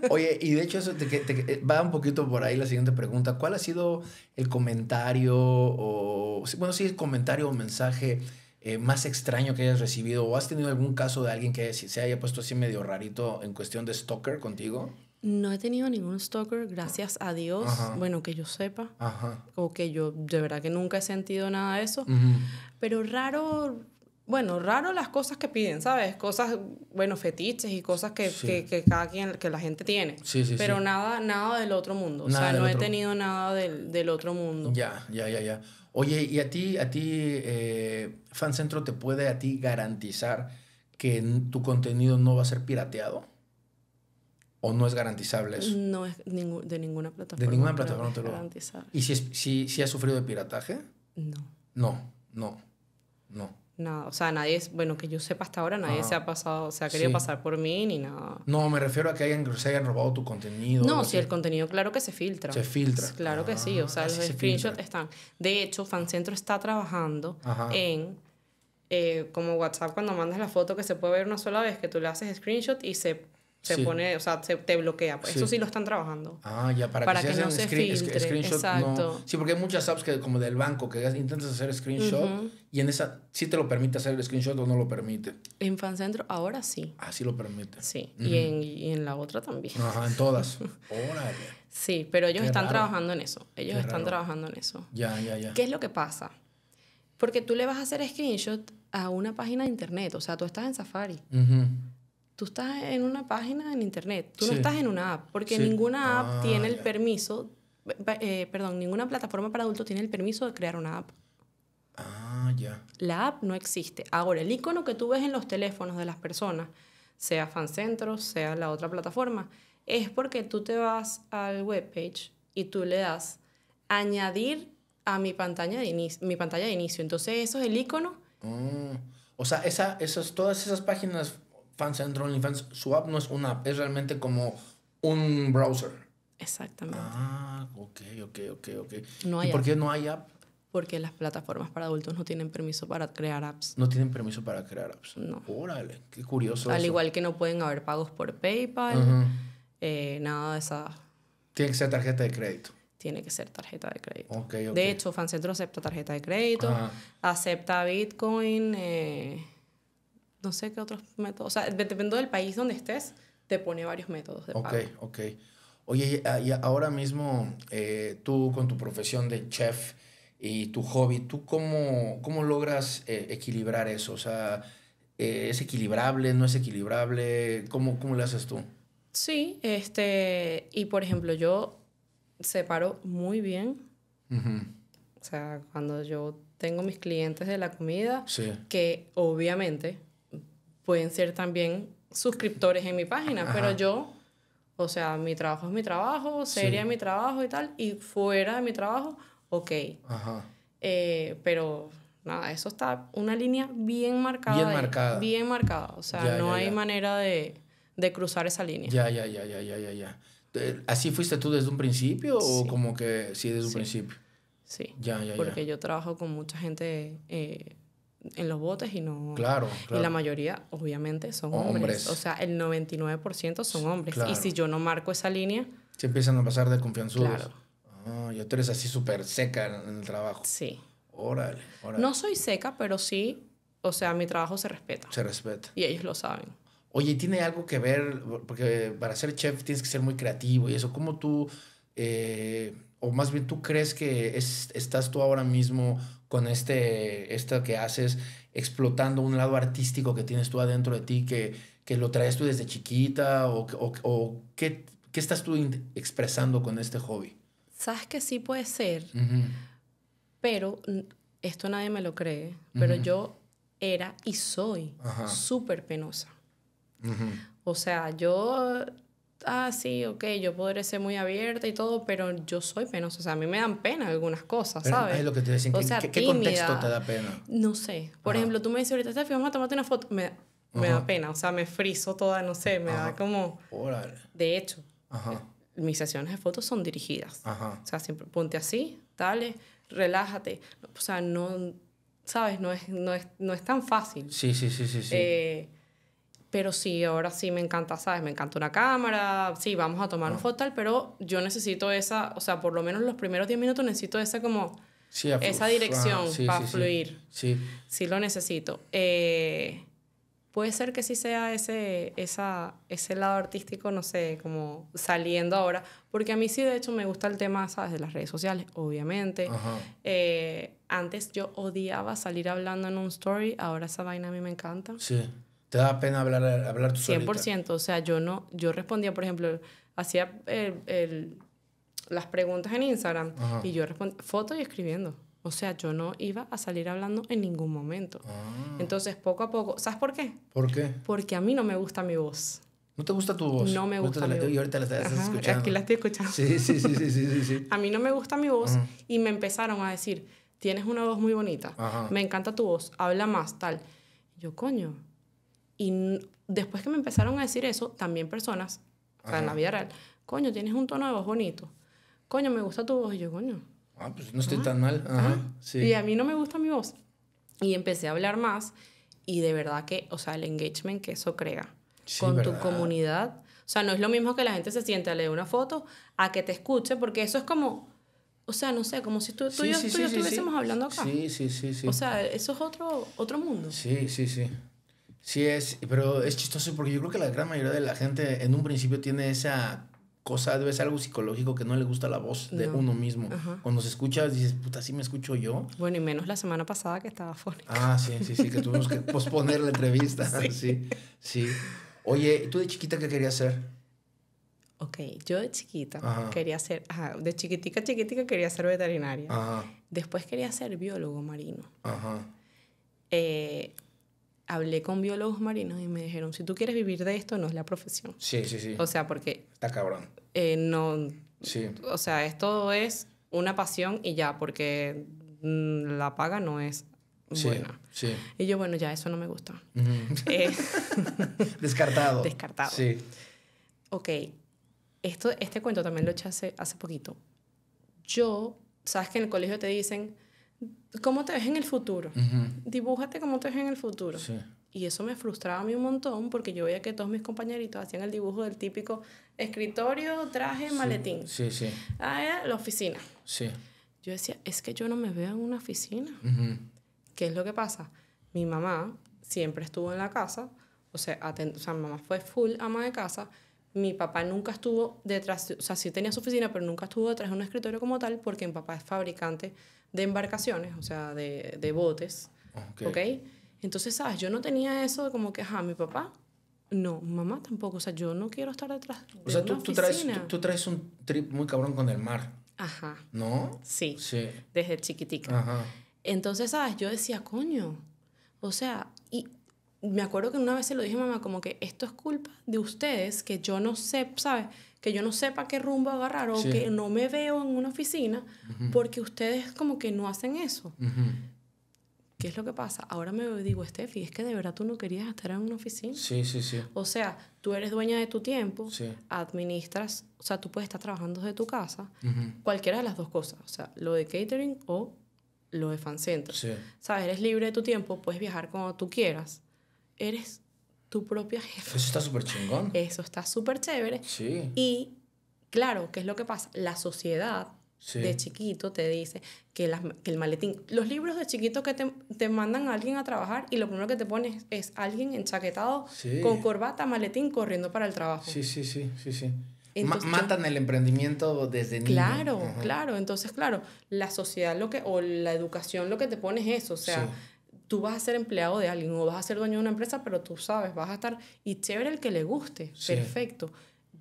Oye, y de hecho eso te, va un poquito por ahí la siguiente pregunta. ¿Cuál ha sido el comentario o, bueno, sí, el comentario o mensaje eh, más extraño que hayas recibido? ¿O has tenido algún caso de alguien que se haya puesto así medio rarito en cuestión de stalker contigo? No he tenido ningún stalker, gracias a Dios, bueno, que yo sepa, o que yo de verdad que nunca he sentido nada de eso, pero raro, bueno, raro las cosas que piden, ¿sabes? Cosas, bueno, fetiches y cosas que, que, cada quien, que la gente tiene, sí, sí, pero nada nada del otro mundo, o sea, no he tenido nada del, del, otro mundo. Ya, ya, ya, ya. Oye, ¿y a ti, a ti, eh, Fancentro te puede a ti garantizar que tu contenido no va a ser pirateado? ¿O no es garantizable eso? No es de ninguna plataforma. De ninguna plataforma te lo garantizar. ¿Y si, es, si, si has sufrido de pirataje? No. No, no, no. Nada, o sea, nadie, bueno, que yo sepa hasta ahora, nadie se ha pasado, se ha querido pasar por mí ni nada. No, me refiero a que hayan, se hayan robado tu contenido. No, si el contenido, claro que se filtra. Se filtra. Claro que sí, o sea, ah, los screenshots están. De hecho, Fancentro está trabajando en, eh, como WhatsApp, cuando mandas la foto que se puede ver una sola vez, que tú le haces screenshot y se Se Sí. pone, o sea, se, te bloquea. Pues Sí. Eso sí lo están trabajando. Ah, ya, para, Para que, que se no hacen se screen- filtre, screenshot. no. exacto. Sí, porque hay muchas apps que como del banco que intentas hacer screenshot y en esa sí te lo permite hacer el screenshot o no lo permite. En Fancentro ahora sí. Ah, sí lo permite. Sí. y, en, y en la otra también. Ajá, en todas. Órale. Sí, pero ellos Qué están raro. trabajando en eso. Ellos Qué están raro. trabajando en eso. Ya, ya, ya. ¿Qué es lo que pasa? Porque tú le vas a hacer screenshot a una página de internet. O sea, tú estás en Safari. Ujú. Tú estás en una página en internet. Tú no estás en una app. Porque Sí. ninguna app Ah, tiene el permiso. eh, perdón, ninguna plataforma para adultos tiene el permiso de crear una app. Ah, ya. La app no existe. Ahora, el icono que tú ves en los teléfonos de las personas, sea Fancentro, sea la otra plataforma, es porque tú te vas al webpage y tú le das añadir a mi pantalla de inicio. Mi pantalla de inicio. Entonces, eso es el icono. Mm. O sea, esa, esas, todas esas páginas, Fancentro, OnlyFans, su app no es una app, es realmente como un browser. Exactamente. Ah, ok, ok, ok, ok. No ¿Y hay por qué no hay app? Porque las plataformas para adultos no tienen permiso para crear apps. No tienen permiso para crear apps. No. Órale, qué curioso. Al eso. igual que no pueden haber pagos por PayPal, eh, nada de esa. Tiene que ser tarjeta de crédito. Tiene que ser tarjeta de crédito. Ok, ok. De hecho, Fancentro acepta tarjeta de crédito, Ajá. acepta Bitcoin, eh, no sé qué otros métodos. O sea, de- dependiendo del país donde estés, te pone varios métodos de Ok, pago. ok. Oye, y, y ahora mismo eh, tú con tu profesión de chef y tu hobby, ¿tú cómo, cómo logras eh, equilibrar eso? O sea, eh, ¿es equilibrable? ¿No es equilibrable? ¿Cómo, cómo lo haces tú? Sí, este, y por ejemplo, yo separo muy bien, o sea, cuando yo tengo mis clientes de la comida, Sí. que obviamente pueden ser también suscriptores en mi página, Ajá. pero yo, o sea, mi trabajo es mi trabajo, sería Sí. mi trabajo y tal, y fuera de mi trabajo, ok. Ajá. Eh, pero nada, eso está una línea bien marcada. Bien ahí, marcada. Bien marcada, o sea, Ya, no ya, hay ya. manera de, de cruzar esa línea. Ya, ya, ya, ya, ya, ya, ya. Eh, ¿Así fuiste tú desde un principio o Sí. como que sí desde un Sí. principio? Sí, Ya, ya, porque yo trabajo con mucha gente eh, en los botes y no... Claro, Y la claro. mayoría, obviamente, son hombres. Hombres. O sea, el 99% son hombres. Claro. Y si yo no marco esa línea, Se empiezan a pasar de confianzudos. Claro. Ah, ya tú eres así súper seca en, en el trabajo. sí. Órale, órale. No soy seca, pero sí, o sea, mi trabajo se respeta. Se respeta. Y ellos lo saben. Oye, ¿tiene algo que ver? Porque para ser chef tienes que ser muy creativo y eso. ¿Cómo tú, eh, o más bien tú crees que es, estás tú ahora mismo con este, esto que haces, explotando un lado artístico que tienes tú adentro de ti, que, que lo traes tú desde chiquita? ¿O, o, o qué, qué estás tú expresando con este hobby? Sabes que sí puede ser, pero esto nadie me lo cree, pero yo era y soy súper penosa. O sea, yo, ah, sí, ok, yo podré ser muy abierta y todo, pero yo soy penosa. O sea, a mí me dan pena algunas cosas, Pero ¿sabes? es lo que te decía. O ¿Qué, sea, qué- qué contexto te da pena? No sé. Por Ajá. ejemplo, tú me dices ahorita, Steffi, vamos a tomarte una foto. Me, me da pena, o sea, me friso toda, no sé, me Ajá. da como... Órale. De hecho, Ajá. mis sesiones de fotos son dirigidas. O sea, siempre ponte así, dale, relájate. O sea, no, ¿sabes? No es, no es, no es tan fácil. Sí, sí, sí, sí. sí. Eh, pero sí, ahora sí me encanta, ¿sabes? Me encanta una cámara, sí, vamos a tomar una foto, tal, pero yo necesito esa, o sea, por lo menos los primeros 10 minutos necesito esa como, Sí, esa dirección ajá, sí, para sí, fluir. Sí. Sí lo necesito. Eh, puede ser que sí sea ese, esa, ese lado artístico, no sé, como saliendo ahora, porque a mí sí, de hecho, me gusta el tema, ¿sabes? De las redes sociales, obviamente. Ajá. Eh, antes yo odiaba salir hablando en un story, ahora esa vaina a mí me encanta. Sí. ¿Te da pena hablar, hablar tú solita? 100%, o sea, yo no, yo respondía, por ejemplo, hacía el- el- las preguntas en Instagram Ajá. y yo respondía foto y escribiendo. O sea, yo no iba a salir hablando en ningún momento. Ah, Entonces, poco a poco, ¿sabes por qué? ¿Por qué? Porque a mí no me gusta mi voz. ¿No te gusta tu voz? No me gusta la- mi voz. Y ahorita la estás Ajá, escuchando. Aquí la estoy escuchando. Sí, sí, sí, sí, sí, sí, sí. A mí no me gusta mi voz Ajá. y me empezaron a decir, tienes una voz muy bonita, Ajá. me encanta tu voz, habla más, tal. Y yo, coño. Y después que me empezaron a decir eso, también personas, o sea, en la vida real, coño, tienes un tono de voz bonito. Coño, me gusta tu voz. Y yo, coño. Ah, pues no estoy tan mal. Ajá. Ajá. Sí. Y a mí no me gusta mi voz. Y empecé a hablar más y de verdad que, o sea, el engagement que eso crea Sí, con tu ¿verdad? comunidad. O sea, no es lo mismo que la gente se siente a leer una foto a que te escuche, porque eso es como, o sea, no sé, como si tú, tú y yo, tú y yo estuviésemos hablando acá. Sí, sí, sí, sí. O sea, eso es otro, otro mundo. Sí, sí, sí. Sí es, pero es chistoso porque yo creo que la gran mayoría de la gente en un principio tiene esa cosa, debe ser algo psicológico que no le gusta la voz de uno mismo. Cuando se escucha, dices, puta, ¿sí me escucho yo? Bueno, y menos la semana pasada que estaba fónica. Ah, sí, sí, sí, que tuvimos que posponer la entrevista. sí. sí, sí. Oye, ¿y tú de chiquita qué querías ser? Ok, yo de chiquita quería ser, ajá, de chiquitica, chiquitica quería ser veterinaria. Ajá. Después quería ser biólogo marino. Ajá. Eh, hablé con biólogos marinos y me dijeron, si tú quieres vivir de esto, no es la profesión. Sí, sí, sí. O sea, porque... Está cabrón. Eh, no... Sí. O sea, esto es una pasión y ya, porque mm, la paga no es buena. Sí. Y yo, bueno, ya, eso no me gusta. Eh, Descartado. Descartado. Sí. Ok. Esto, este cuento también lo eché hace, hace poquito. Yo, sabes que en el colegio te dicen ¿Cómo te ves en el futuro? Dibújate cómo te ves en el futuro. Y eso me frustraba a mí un montón porque yo veía que todos mis compañeritos hacían el dibujo del típico escritorio, traje, maletín. Sí, sí. Ah, la oficina. Sí. Yo decía, es que yo no me veo en una oficina. ¿Qué es lo que pasa? Mi mamá siempre estuvo en la casa, o sea, o sea, mi mamá fue full ama de casa. Mi papá nunca estuvo detrás, o sea, sí tenía su oficina, pero nunca estuvo detrás de un escritorio como tal porque mi papá es fabricante de embarcaciones, o sea, de, de botes. ¿Ok? Entonces, ¿sabes? Yo no tenía eso de como que, ajá, mi papá. No, mamá tampoco. O sea, yo no quiero estar detrás de O sea, tú, tú, traes, tú, traes un trip muy cabrón con el mar. Ajá. ¿No? Sí. Sí. Desde chiquitica. Ajá. Entonces, ¿sabes? Yo decía, coño. O sea, me acuerdo que una vez se lo dije a mamá, como que esto es culpa de ustedes, que yo no sé, ¿sabes? que yo no sepa qué rumbo agarrar o que no me veo en una oficina porque ustedes como que no hacen eso. ¿Qué es lo que pasa? Ahora me digo, Steffi, es que de verdad tú no querías estar en una oficina. Sí, sí, sí. O sea, tú eres dueña de tu tiempo, administras, o sea, tú puedes estar trabajando desde tu casa, cualquiera de las dos cosas, o sea, lo de catering o lo de fan center. Sí. ¿Sabes? Eres libre de tu tiempo, puedes viajar cuando tú quieras. Eres tu propia jefa. Eso está súper chingón. Eso está súper chévere. Sí. Y claro, ¿qué es lo que pasa? La sociedad de chiquito te dice que, que, el maletín, los libros de chiquito que te, te, mandan a alguien a trabajar y lo primero que te pones es alguien enchaquetado con corbata, maletín, corriendo para el trabajo. Sí, sí, sí, sí, sí. matan el emprendimiento desde niño. Claro, claro. Entonces, claro, la sociedad lo que, o la educación lo que te pone es eso. O sea, tú vas a ser empleado de alguien o vas a ser dueño de una empresa, pero tú sabes, vas a estar... Y chévere el que le guste, perfecto.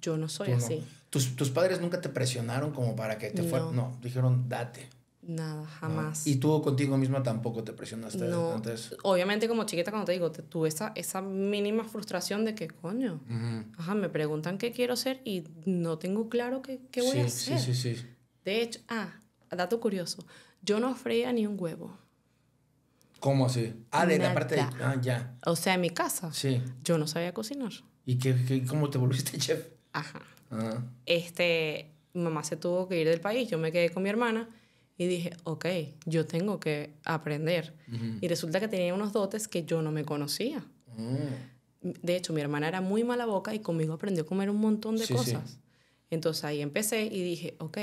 Yo no soy así. ¿Tus, ¿Tus, padres nunca te presionaron como para que te no. No, dijeron, date. Nada, jamás. ¿Y tú contigo misma tampoco te presionaste no. antes? Obviamente como chiquita cuando te digo, te, tuve esa, esa mínima frustración de que, coño, ajá, me preguntan qué quiero ser y no tengo claro qué, qué voy a hacer. Sí, sí, sí. De hecho, ah, dato curioso, yo no freía ni un huevo. ¿Cómo así? Ah, de la parte de... Ah, ya. O sea, en mi casa. Sí. Yo no sabía cocinar. ¿Y qué, qué, cómo te volviste chef? Ajá. Ah. Este, mamá se tuvo que ir del país, yo me quedé con mi hermana y dije, ok, yo tengo que aprender. Y resulta que tenía unos dotes que yo no me conocía. Mm. De hecho, mi hermana era muy mala boca y conmigo aprendió a comer un montón de cosas. Entonces ahí empecé y dije, ok,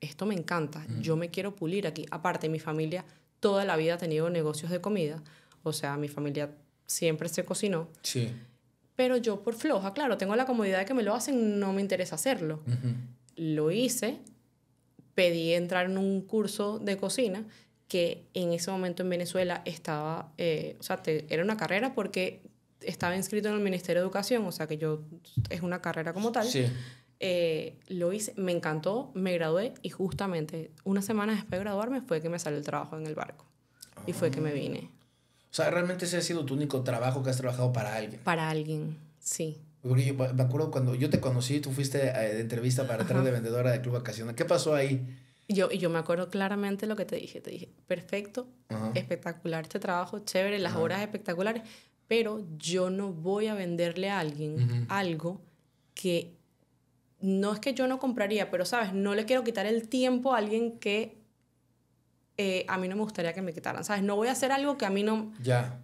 esto me encanta, yo me quiero pulir aquí. Aparte, mi familia toda la vida ha tenido negocios de comida, o sea, mi familia siempre se cocinó. Sí. Pero yo por floja, claro, tengo la comodidad de que me lo hacen, no me interesa hacerlo. Lo hice, pedí entrar en un curso de cocina que en ese momento en Venezuela estaba, eh, o sea, era una carrera porque estaba inscrito en el Ministerio de Educación, o sea que yo, es una carrera como tal. Sí. Eh, lo hice, me encantó, me gradué y justamente una semana después de graduarme fue que me salió el trabajo en el barco. Y fue que me vine. O sea, realmente ese ha sido tu único trabajo que has trabajado para alguien. Para alguien, sí. Porque yo me acuerdo cuando yo te conocí, tú fuiste eh, de entrevista para entrar de vendedora de Club Vacacional. ¿Qué pasó ahí? Yo, yo me acuerdo claramente lo que te dije. Te dije, perfecto, espectacular este trabajo, chévere, las horas espectaculares, pero yo no voy a venderle a alguien algo que no es que yo no compraría, pero sabes, no le quiero quitar el tiempo a alguien que eh, a mí no me gustaría que me quitaran, ¿sabes? No voy a hacer algo que a mí no... Ya.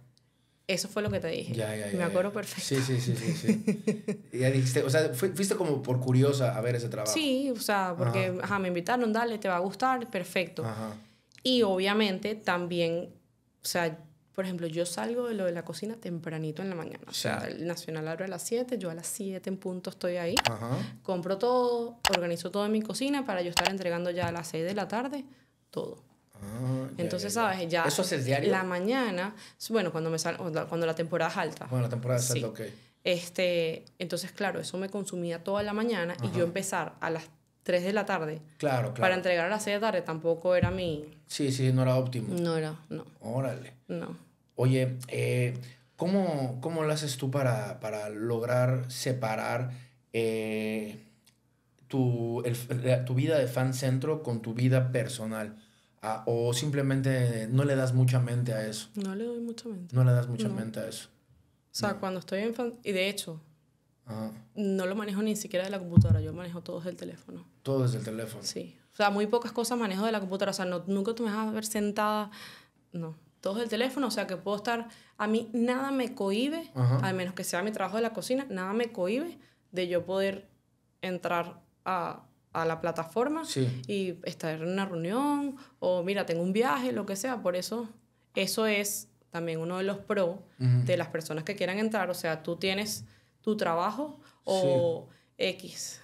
Eso fue lo que te dije. Ya, ya, ya. Me acuerdo perfecto. Sí, sí, sí, sí. sí. Ya dijiste, o sea, fui- fuiste como por curiosa a ver ese trabajo. Sí, o sea, porque ajá, me invitaron, dale, te va a gustar, perfecto. Ajá. Y obviamente también, o sea, por ejemplo, yo salgo de lo de la cocina tempranito en la mañana. O sea, el Nacional abre a las 7, yo a las 7 en punto estoy ahí. Ajá. Compro todo, organizo todo en mi cocina para yo estar entregando ya a las 6 de la tarde todo. Ah, Entonces, ya, ya. ¿sabes? Ya ¿Eso haces diario? la mañana, bueno, cuando me sal, cuando la temporada es alta. Bueno, la temporada es Sí. alta, ok. Este, entonces, claro, eso me consumía toda la mañana y yo empezar a las 3 de la tarde Claro, claro. para entregar a las 6 de la tarde tampoco era mi... Sí, sí, no era óptimo. No era, no, Órale. no. Oye, eh, ¿cómo, ¿cómo lo haces tú para, para lograr separar eh, tu, el- tu vida de fan centro con tu vida personal? Ah, ¿O simplemente no le das mucha mente a eso? No le doy mucha mente. No le das mucha mente a eso. O sea, cuando estoy en... fan- Y de hecho, Ajá. no lo manejo ni siquiera de la computadora, yo manejo todo desde el teléfono. Todo desde el teléfono. Sí. O sea, muy pocas cosas manejo de la computadora. O sea, no, nunca tú me vas a ver sentada. No. Todo desde el teléfono. O sea, que puedo estar. A mí nada me cohibe, Ajá. al menos que sea mi trabajo de la cocina, nada me cohibe de yo poder entrar a, a la plataforma Sí. y estar en una reunión o mira, tengo un viaje, lo que sea. Por eso, eso es también uno de los pros Ujú. de las personas que quieran entrar. O sea, tú tienes tu trabajo o X,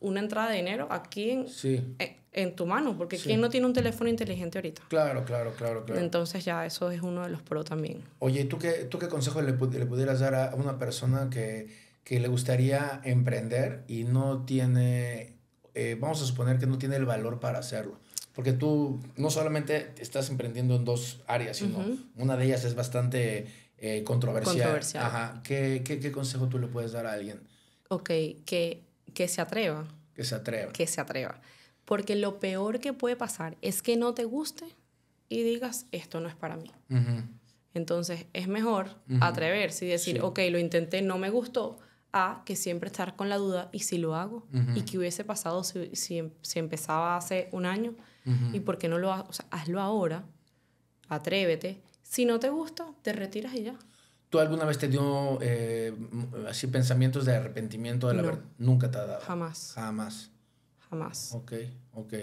una entrada de dinero aquí en, Sí. en, en tu mano, porque Sí. ¿quién no tiene un teléfono inteligente ahorita? Claro, claro, claro, claro. Entonces ya eso es uno de los pros también. Oye, ¿tú qué, ¿tú qué consejo le, le pudieras dar a una persona que, que le gustaría emprender y no tiene, eh, vamos a suponer que no tiene el valor para hacerlo? Porque tú no solamente estás emprendiendo en dos áreas, sino Ujú. una de ellas es bastante eh, controversial. Controversial. Ajá. ¿Qué, qué, qué consejo tú le puedes dar a alguien Ok, que, que se atreva, que se atreva? que se atreva. Porque lo peor que puede pasar es que no te guste y digas, esto no es para mí. Entonces es mejor Ujú. atreverse y decir, Sí. ok, lo intenté, no me gustó, a que siempre estar con la duda, ¿y si lo hago? ¿Y qué hubiese pasado si, si, si empezaba hace un año? ¿Y por qué no lo hago? O sea, hazlo ahora, atrévete. Si no te gusta, te retiras y ya. ¿Tú alguna vez te dio eh, así pensamientos de arrepentimiento de la No. verdad? Nunca te ha dado. Jamás, Jamás. Jamás. Ok, ok.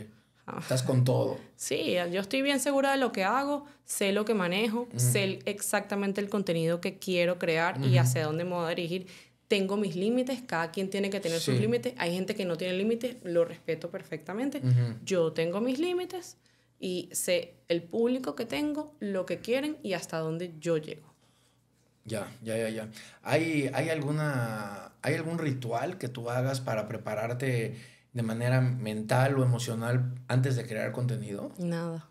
jamás. Estás con todo. Sí, yo estoy bien segura de lo que hago, sé lo que manejo, sé el- exactamente el contenido que quiero crear y hacia dónde me voy a dirigir. Tengo mis límites, cada quien tiene que tener sus Sí. límites. Hay gente que no tiene límites, lo respeto perfectamente. Ujú. Yo tengo mis límites y sé el público que tengo, lo que quieren y hasta dónde yo llego. Ya, ya, ya, ya. ¿Hay, hay, alguna, ¿Hay algún ritual que tú hagas para prepararte de manera mental o emocional antes de crear contenido? Nada,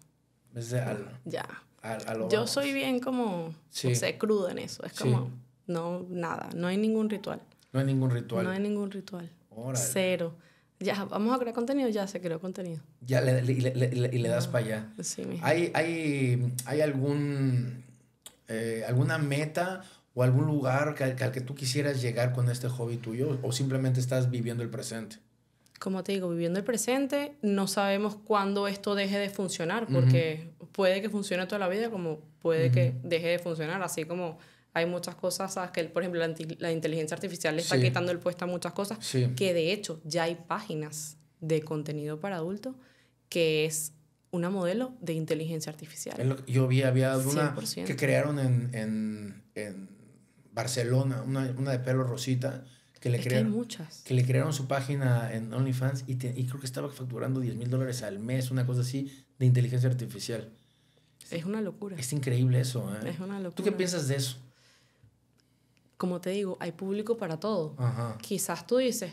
Es de al, ya. al- a lo Yo soy bien como, Sí. no sé, cruda en eso. Es Sí. como, no, nada, no hay ningún ritual. No hay ningún ritual. No hay ningún ritual. Órale. Cero. Ya, vamos a crear contenido, ya se creó contenido. Ya le, le- le- le- y le das para allá. Sí, mijo. ¿Hay, hay, hay algún, eh, alguna meta o algún lugar que, al- que al que tú quisieras llegar con este hobby tuyo o simplemente estás viviendo el presente? Como te digo, viviendo el presente, no sabemos cuándo esto deje de funcionar, porque puede que funcione toda la vida, como puede que deje de funcionar, así como hay muchas cosas, ¿sabes? que por ejemplo la, la inteligencia artificial le está Sí. quitando el puesto a muchas cosas, Sí. que de hecho ya hay páginas de contenido para adultos que es una modelo de inteligencia artificial. Lo yo vi, había una 100%. que crearon en, en, en Barcelona, una, una de pelo rosita, que le, Es que hay crearon, muchas. que le crearon su página en OnlyFans y, te- y creo que estaba facturando 10 mil dólares al mes, una cosa así, de inteligencia artificial. Es una locura. Es increíble eso, ¿eh? Es una ¿Tú qué locura. piensas de eso? Como te digo, hay público para todo. Ajá. quizás tú dices,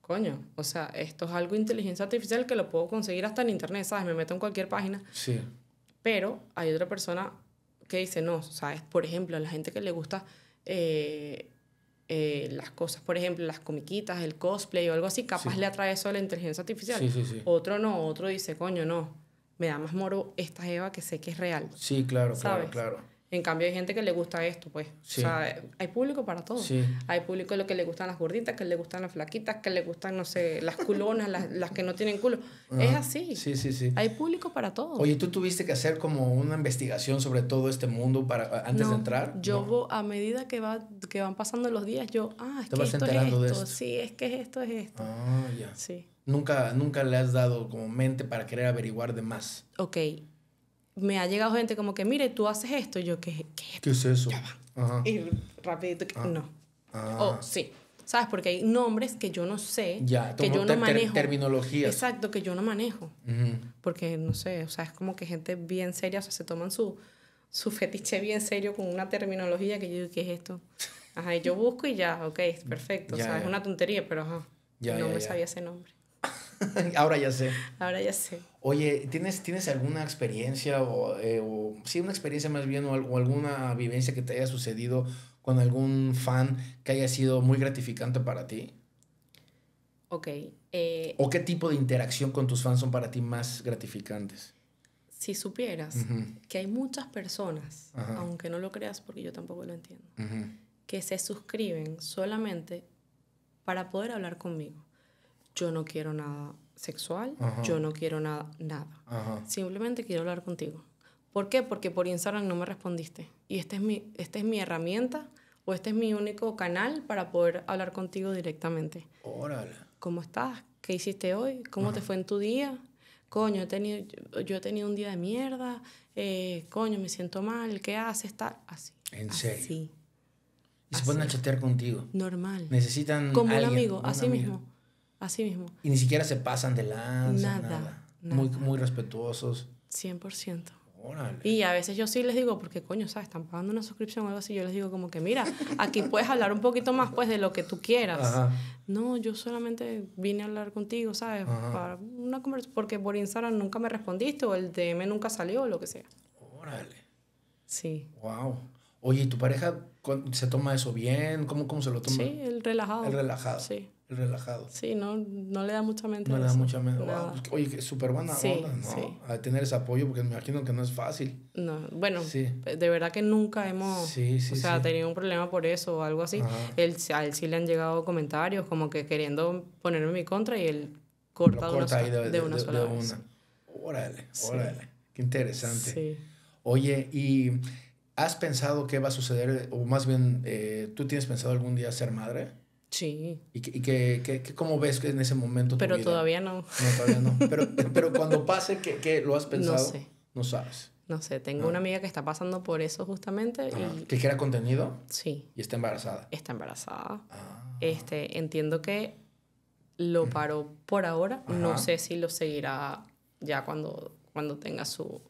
coño, o sea, esto es algo de inteligencia artificial que lo puedo conseguir hasta en internet, ¿sabes? Me meto en cualquier página, Sí. pero hay otra persona que dice, no, ¿sabes? Por ejemplo, a la gente que le gusta eh, eh, las cosas, por ejemplo, las comiquitas, el cosplay o algo así, capaz Sí. le atrae eso la inteligencia artificial. Sí, sí, sí. Otro no, otro dice, coño, no, me da más moro esta Eva que sé que es real. Sí, claro, claro, claro. En cambio, hay gente que le gusta esto, pues. Sí. O sea, hay público para todo. Sí. Hay público lo que le gustan las gorditas, que le gustan las flaquitas, que le gustan, no sé, las culonas, las, las que no tienen culo. Es así. Sí, sí, sí. Hay público para todo. Oye, ¿tú tuviste que hacer como una investigación sobre todo este mundo para antes de No, entrar? Yo No. a medida que, va, que van pasando los días, yo, ah, es Te que vas esto es enterando de esto. esto. Sí, es que esto es esto. Ah, ya. Sí. Nunca, nunca le has dado como mente para querer averiguar de más. Ok. Me ha llegado gente como que, mire, tú haces esto. Y yo, ¿qué, qué es? ¿Qué es eso? Ajá. Y rapidito, que- no. Ah. O sí. ¿Sabes? Porque hay nombres que yo no sé, Ya, que yo ter- no ter- manejo. terminologías. Exacto, que yo no manejo. Ujú. Porque, no sé, o sea, es como que gente bien seria, o sea, se toman su, su fetiche bien serio con una terminología que yo digo, ¿qué es esto? Ajá, y yo busco y ya, ok, perfecto. Ya, o sea, es ya. una tontería, pero ajá. Ya, no me sabía ese nombre. Ahora ya sé. Ahora ya sé. Oye, ¿tienes, ¿tienes alguna experiencia o, eh, o- sí, una experiencia más bien o, al- o alguna vivencia que te haya sucedido con algún fan que haya sido muy gratificante para ti? Ok. eh, ¿O qué tipo de interacción con tus fans son para ti más gratificantes? si supieras que hay muchas personas, Ajá. aunque no lo creas porque yo tampoco lo entiendo, que se suscriben solamente para poder hablar conmigo. Yo no quiero nada sexual, Ajá. yo no quiero nada, nada. Ajá. Simplemente quiero hablar contigo. ¿Por qué? Porque por Instagram no me respondiste. Y esta es mi, esta es mi herramienta o este es mi único canal para poder hablar contigo directamente. Órale. ¿Cómo estás? ¿Qué hiciste hoy? ¿Cómo te fue en tu día? Coño, he tenido, yo, he tenido un día de mierda. eh, coño, me siento mal. ¿Qué haces? Tal. Así. ¿En serio? Así. Y se ponen a chatear contigo. Normal. Necesitan Como un alguien, amigo. un Así amigo. mismo. Así mismo. Y ni siquiera se pasan de lanza, Nada, nada. Muy, nada. muy respetuosos. 100%. Órale. Y a veces yo sí les digo, porque coño, ¿sabes? Están pagando una suscripción o algo así. Yo les digo como que, mira, aquí puedes hablar un poquito más pues de lo que tú quieras. Ajá. No, yo solamente vine a hablar contigo, ¿sabes? Ajá. Para una conversación, porque por Instagram nunca me respondiste o el DM nunca salió o lo que sea. Órale. Sí. Wow. Oye, ¿y tu pareja se toma eso bien? ¿Cómo, cómo se lo toma? Sí, el relajado. El relajado. Sí. El relajado. Sí, no, no le da mucha mente. No le da mucha mente. Wow, pues, oye, que súper buena Sí, onda, ¿no? sí. A tener ese apoyo, porque me imagino que no es fácil. No, bueno, Sí. de verdad que nunca hemos, Sí, sí, o sea, tenido un problema por eso o algo así. Ajá. Él, a él sí le han llegado comentarios como que queriendo ponerme en mi contra y él corta, Lo corta una, de, de de- una de- sola vez. una. Órale, órale. Qué interesante. Sí. Oye, ¿y has pensado qué va a suceder? O más bien, eh, ¿tú tienes pensado algún día ser madre? Sí, ¿Y, qué- y qué- qué- qué- cómo ves que en ese momento tu pero vida? todavía no. No, todavía no. Pero, pero cuando pase, ¿qué, qué lo has pensado? sé. No sabes. No sé, tengo una amiga que está pasando por eso justamente Ah, y ¿Que quiera contenido sí, y está embarazada? está embarazada. Ah, Este, entiendo que lo paró por ahora. No sé si lo seguirá ya cuando, cuando tenga su,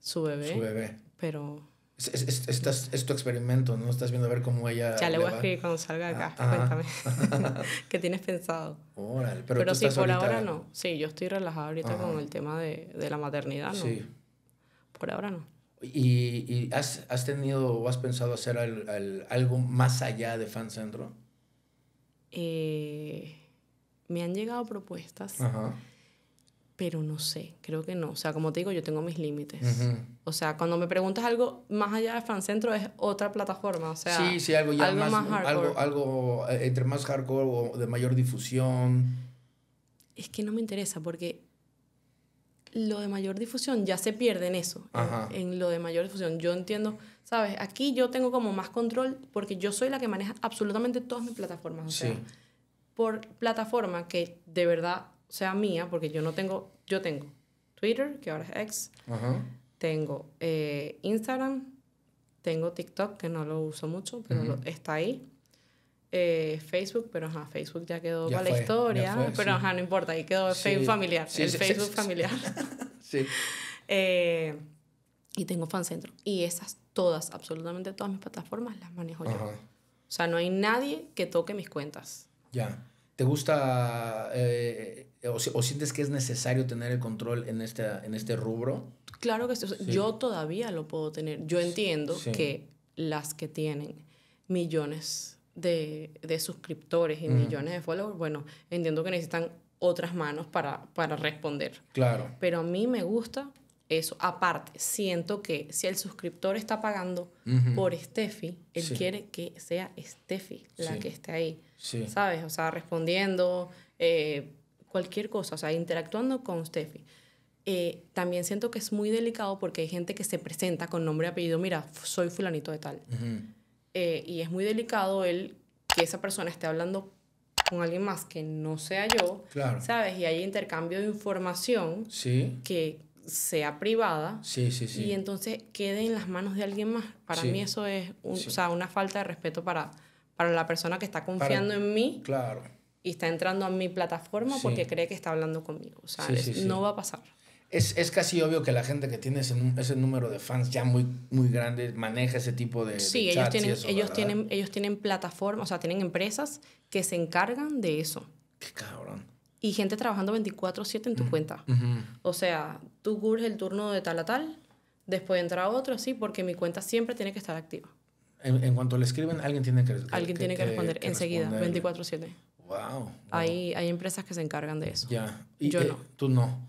su bebé. su bebé. Pero Es, es, es- estás- es tu experimento, ¿no? Estás viendo a ver cómo ella. ya le voy a escribir cuando salga acá. Ah, ajá. Cuéntame. ¿Qué tienes pensado? Órale, pero, Pero, tú sí, estás por ahorita- ahora no. Sí, yo estoy relajada ahorita Ajá. con el tema de, de la maternidad, ¿no? Sí. Por ahora no. ¿Y, y has, has tenido o has pensado hacer al- al- algo más allá de Fan Centro? Eh, me han llegado propuestas, Ajá. Pero no sé, creo que no. O sea, como te digo, yo tengo mis límites. O sea, cuando me preguntas algo más allá de Fancentro es otra plataforma. O sea, sí, sí, algo ya algo más, más hardcore. algo, algo eh, entre más hardcore o de mayor difusión. es que no me interesa porque lo de mayor difusión ya se pierde en eso, en- lo de mayor difusión. Yo entiendo, ¿sabes? Aquí yo tengo como más control porque yo soy la que maneja absolutamente todas mis plataformas. O sea, Sí. por plataforma que de verdad sea mía, porque yo no tengo, yo tengo Twitter, que ahora es X, Ajá. tengo eh, Instagram, tengo TikTok, que no lo uso mucho, pero lo- está ahí. Eh, Facebook, pero ajá, Facebook ya quedó Ya para la historia, fue, pero sí. ajá, no importa, ahí quedó el Sí. Facebook familiar, Sí, el Facebook familiar. Sí. Eh, y tengo Fancentro. Y esas todas, absolutamente todas mis plataformas las manejo yo. O sea, no hay nadie que toque mis cuentas. Ya. ¿Te gusta eh, o, si- o sientes que es necesario tener el control en este, en este rubro? Claro que sí. o sea, Sí. yo todavía lo puedo tener. Yo entiendo Sí. que las que tienen millones de, de suscriptores y millones de followers, bueno, entiendo que necesitan otras manos para, para responder. Claro. Pero a mí me gusta eso. Aparte, siento que si el suscriptor está pagando por Steffi, él quiere que sea Steffi la que esté ahí. ¿Sabes? O sea, respondiendo eh, cualquier cosa, o sea, interactuando con Steffi. Eh, también siento que es muy delicado porque hay gente que se presenta con nombre y apellido, mira, soy fulanito de tal. Eh, y es muy delicado el que esa persona esté hablando con alguien más que no sea yo, ¿sabes? Y hay intercambio de información sí. que sea privada sí, sí, sí. y entonces quede en las manos de alguien más. Para mí eso es o sea, una falta de respeto para, para la persona que está confiando en mí. Claro. Y está entrando a mi plataforma porque cree que está hablando conmigo. O sea, no va a pasar es, es, casi obvio que la gente que tiene ese, ese, número de fans ya muy, muy grande maneja ese tipo de, sí, ellos tienen, ellos tienen ellos tienen plataformas, o sea, tienen empresas que se encargan de eso. Qué cabrón. Y gente trabajando 24/7 en tu cuenta. O sea, tú cubres el turno de tal a tal, después entra otro, sí, porque mi cuenta siempre tiene que estar activa. En, en cuanto le escriben, alguien tiene que, Alguien tiene que, responder enseguida, 24/7. Wow, Hay, hay empresas que se encargan de eso. Ya. Y, Yo eh, no. Tú no.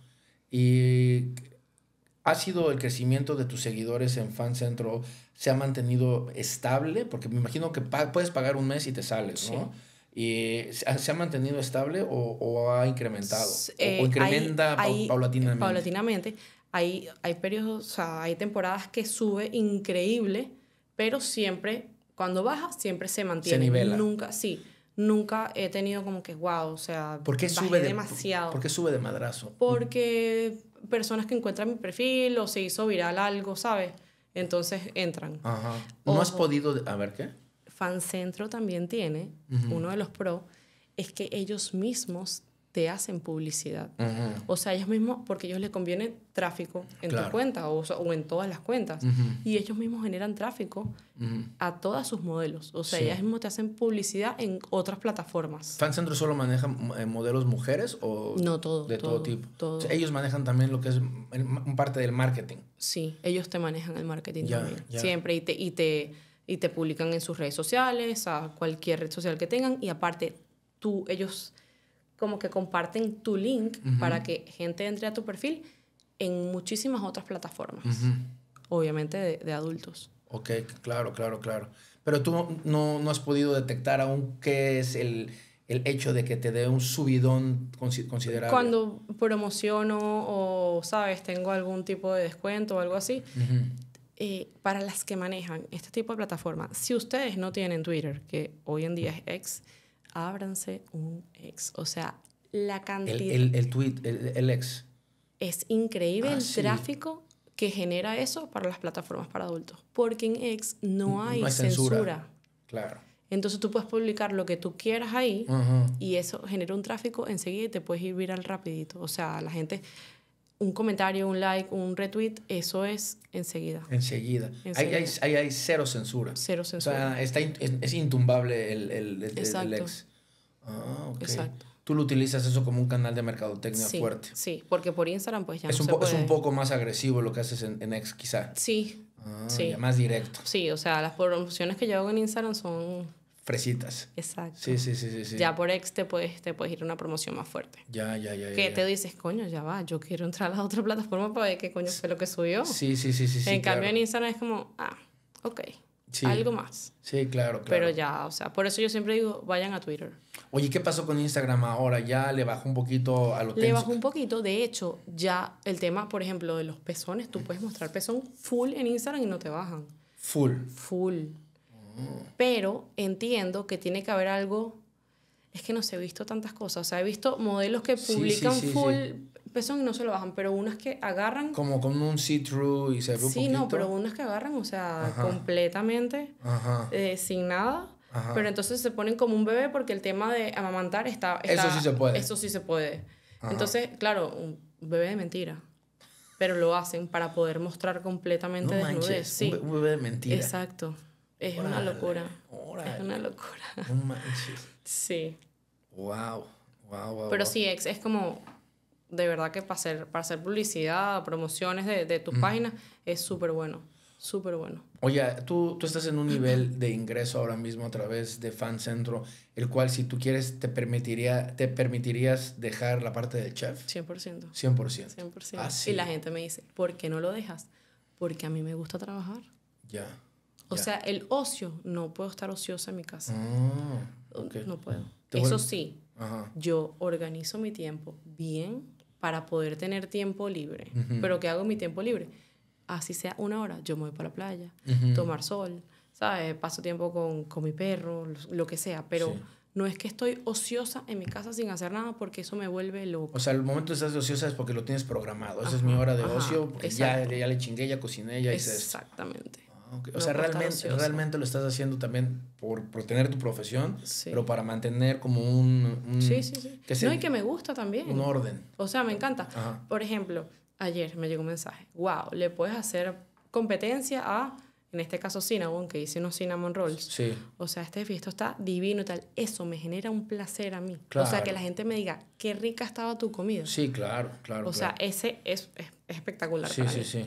¿Y ha sido el crecimiento de tus seguidores en Fan Centro, se ha mantenido estable? Porque me imagino que puedes pagar un mes y te sales, ¿no? ¿Y se ha mantenido estable o, ha incrementado? ¿O, eh, incrementa paulatinamente? Paulatinamente. Hay, hay periodos, o sea, hay temporadas que sube increíble, pero siempre, cuando baja, siempre se mantiene. Se nivela. Nunca, sí nunca he tenido como que, wow, o sea, ¿Por qué sube demasiado. ¿Por qué sube de madrazo? Porque personas que encuentran mi perfil o se hizo viral algo, ¿sabes? Entonces entran. Ajá. ¿No has podido, a ver qué? Fancentro también tiene, uno de los pro, es que ellos mismos te hacen publicidad. O sea, ellos mismos, porque ellos les conviene tráfico en tu cuenta o, o, en todas las cuentas. Y ellos mismos generan tráfico a todas sus modelos. O sea, ellos mismos te hacen publicidad en otras plataformas. ¿Fancentro solo maneja eh, modelos mujeres o no, todo, de todo, tipo? ellos manejan también lo que es un parte del marketing. Sí, ellos te manejan el marketing también. Siempre. Y te, y, te, y te publican en sus redes sociales, a cualquier red social que tengan. Y aparte, tú, ellos como que comparten tu link para que gente entre a tu perfil en muchísimas otras plataformas, obviamente de, adultos. Ok, claro, claro, claro. Pero tú no, no has podido detectar aún qué es el, el, hecho de que te dé un subidón considerable. Cuando promociono o, sabes, tengo algún tipo de descuento o algo así, eh, para las que manejan este tipo de plataformas, si ustedes no tienen Twitter, que hoy en día es ex, ábranse un ex. O sea, la cantidad... El, el, tweet, el, ex. Es increíble ah, el tráfico que genera eso para las plataformas para adultos. Porque en ex no hay, censura. Claro. Entonces tú puedes publicar lo que tú quieras ahí y eso genera un tráfico enseguida y te puedes ir viral rapidito. O sea, la gente, un comentario, un like, un retweet, eso es enseguida. Enseguida. Hay, hay, hay, cero censura. Cero censura. O sea, está, es, intumbable el, el, el, ex. Ah, ok. Exacto. Tú lo utilizas eso como un canal de mercadotecnia fuerte. Sí, porque por Instagram pues ya es no un se puede. Es un poco más agresivo lo que haces en, en X, quizá. Sí. Ah, sí. más directo. Sí, o sea, las promociones que yo hago en Instagram son fresitas. Exacto. Sí, sí, sí, sí, Ya por ex te puedes, te puedes ir a una promoción más fuerte. Ya, ya, ya. Que te dices, coño, ya va, yo quiero entrar a la otra plataforma para ver qué coño fue lo que subió. Sí, sí, sí, sí. En cambio en Instagram es como, ah, ok. Algo más. Sí, claro, claro. Pero ya, o sea, por eso yo siempre digo, vayan a Twitter. Oye, ¿qué pasó con Instagram ahora? ¿Ya le bajó un poquito a lo Le bajó un poquito. De hecho, ya el tema, por ejemplo, de los pezones, tú puedes mostrar pezón full en Instagram y no te bajan. Full. Full. Pero entiendo que tiene que haber algo. Es que no sé, he visto tantas cosas. O sea, he visto modelos que publican full pezón y no se lo bajan, pero unas que agarran. Como con un see-through y se ve un Sí, no, pero unas que agarran, o sea, completamente eh, sin nada. Pero entonces se ponen como un bebé porque el tema de amamantar está, Eso sí se puede. Eso sí se puede. Entonces, claro, un bebé de mentira pero lo hacen para poder mostrar completamente no desnudez. Sí. Un bebé de mentira. Exacto. Es una locura. Es una locura. No manches. Sí. Wow. Wow, wow, Pero sí, es, es como de verdad que para hacer, para hacer publicidad, promociones de, de tus páginas, es súper bueno. súper bueno. Oye, tú, tú estás en un nivel de ingreso ahora mismo a través de Fan Centro, el cual si tú quieres te permitiría te permitirías dejar la parte del chef. 100%. 100%. 100%. Ah, sí. Y la gente me dice, ¿por qué no lo dejas? Porque a mí me gusta trabajar. Ya. O sea, el ocio, no puedo estar ociosa en mi casa. Ah. No puedo. Eso sí, Ajá. yo organizo mi tiempo bien para poder tener tiempo libre. Pero ¿qué hago en mi tiempo libre? Así sea una hora, yo me voy para la playa, tomar sol, ¿sabes? Paso tiempo con, con mi perro, lo, lo que sea. Pero Sí. no es que estoy ociosa en mi casa sin hacer nada porque eso me vuelve loco. O sea, el momento que estás ociosa es porque lo tienes programado. Esa es mi hora de ajá, ocio, porque ya, ya le chingué, ya cociné, ya hice. Exactamente. O sea, realmente, realmente lo estás haciendo también por, por tener tu profesión, Sí. pero para mantener como un, un, Sí, sí, sí. ¿qué No, y que me gusta también. un orden. O sea, me encanta. Ajá. Por ejemplo, ayer me llegó un mensaje. Wow, le puedes hacer competencia a, en este caso, Cinnamon, que hice unos Cinnamon Rolls. Sí, O sea, este fisto está divino y tal. Eso me genera un placer a mí. O Claro. sea, que la gente me diga, qué rica estaba tu comida. sí, claro, claro. o sea, ese es, es- es espectacular sí, para sí, mí. sí.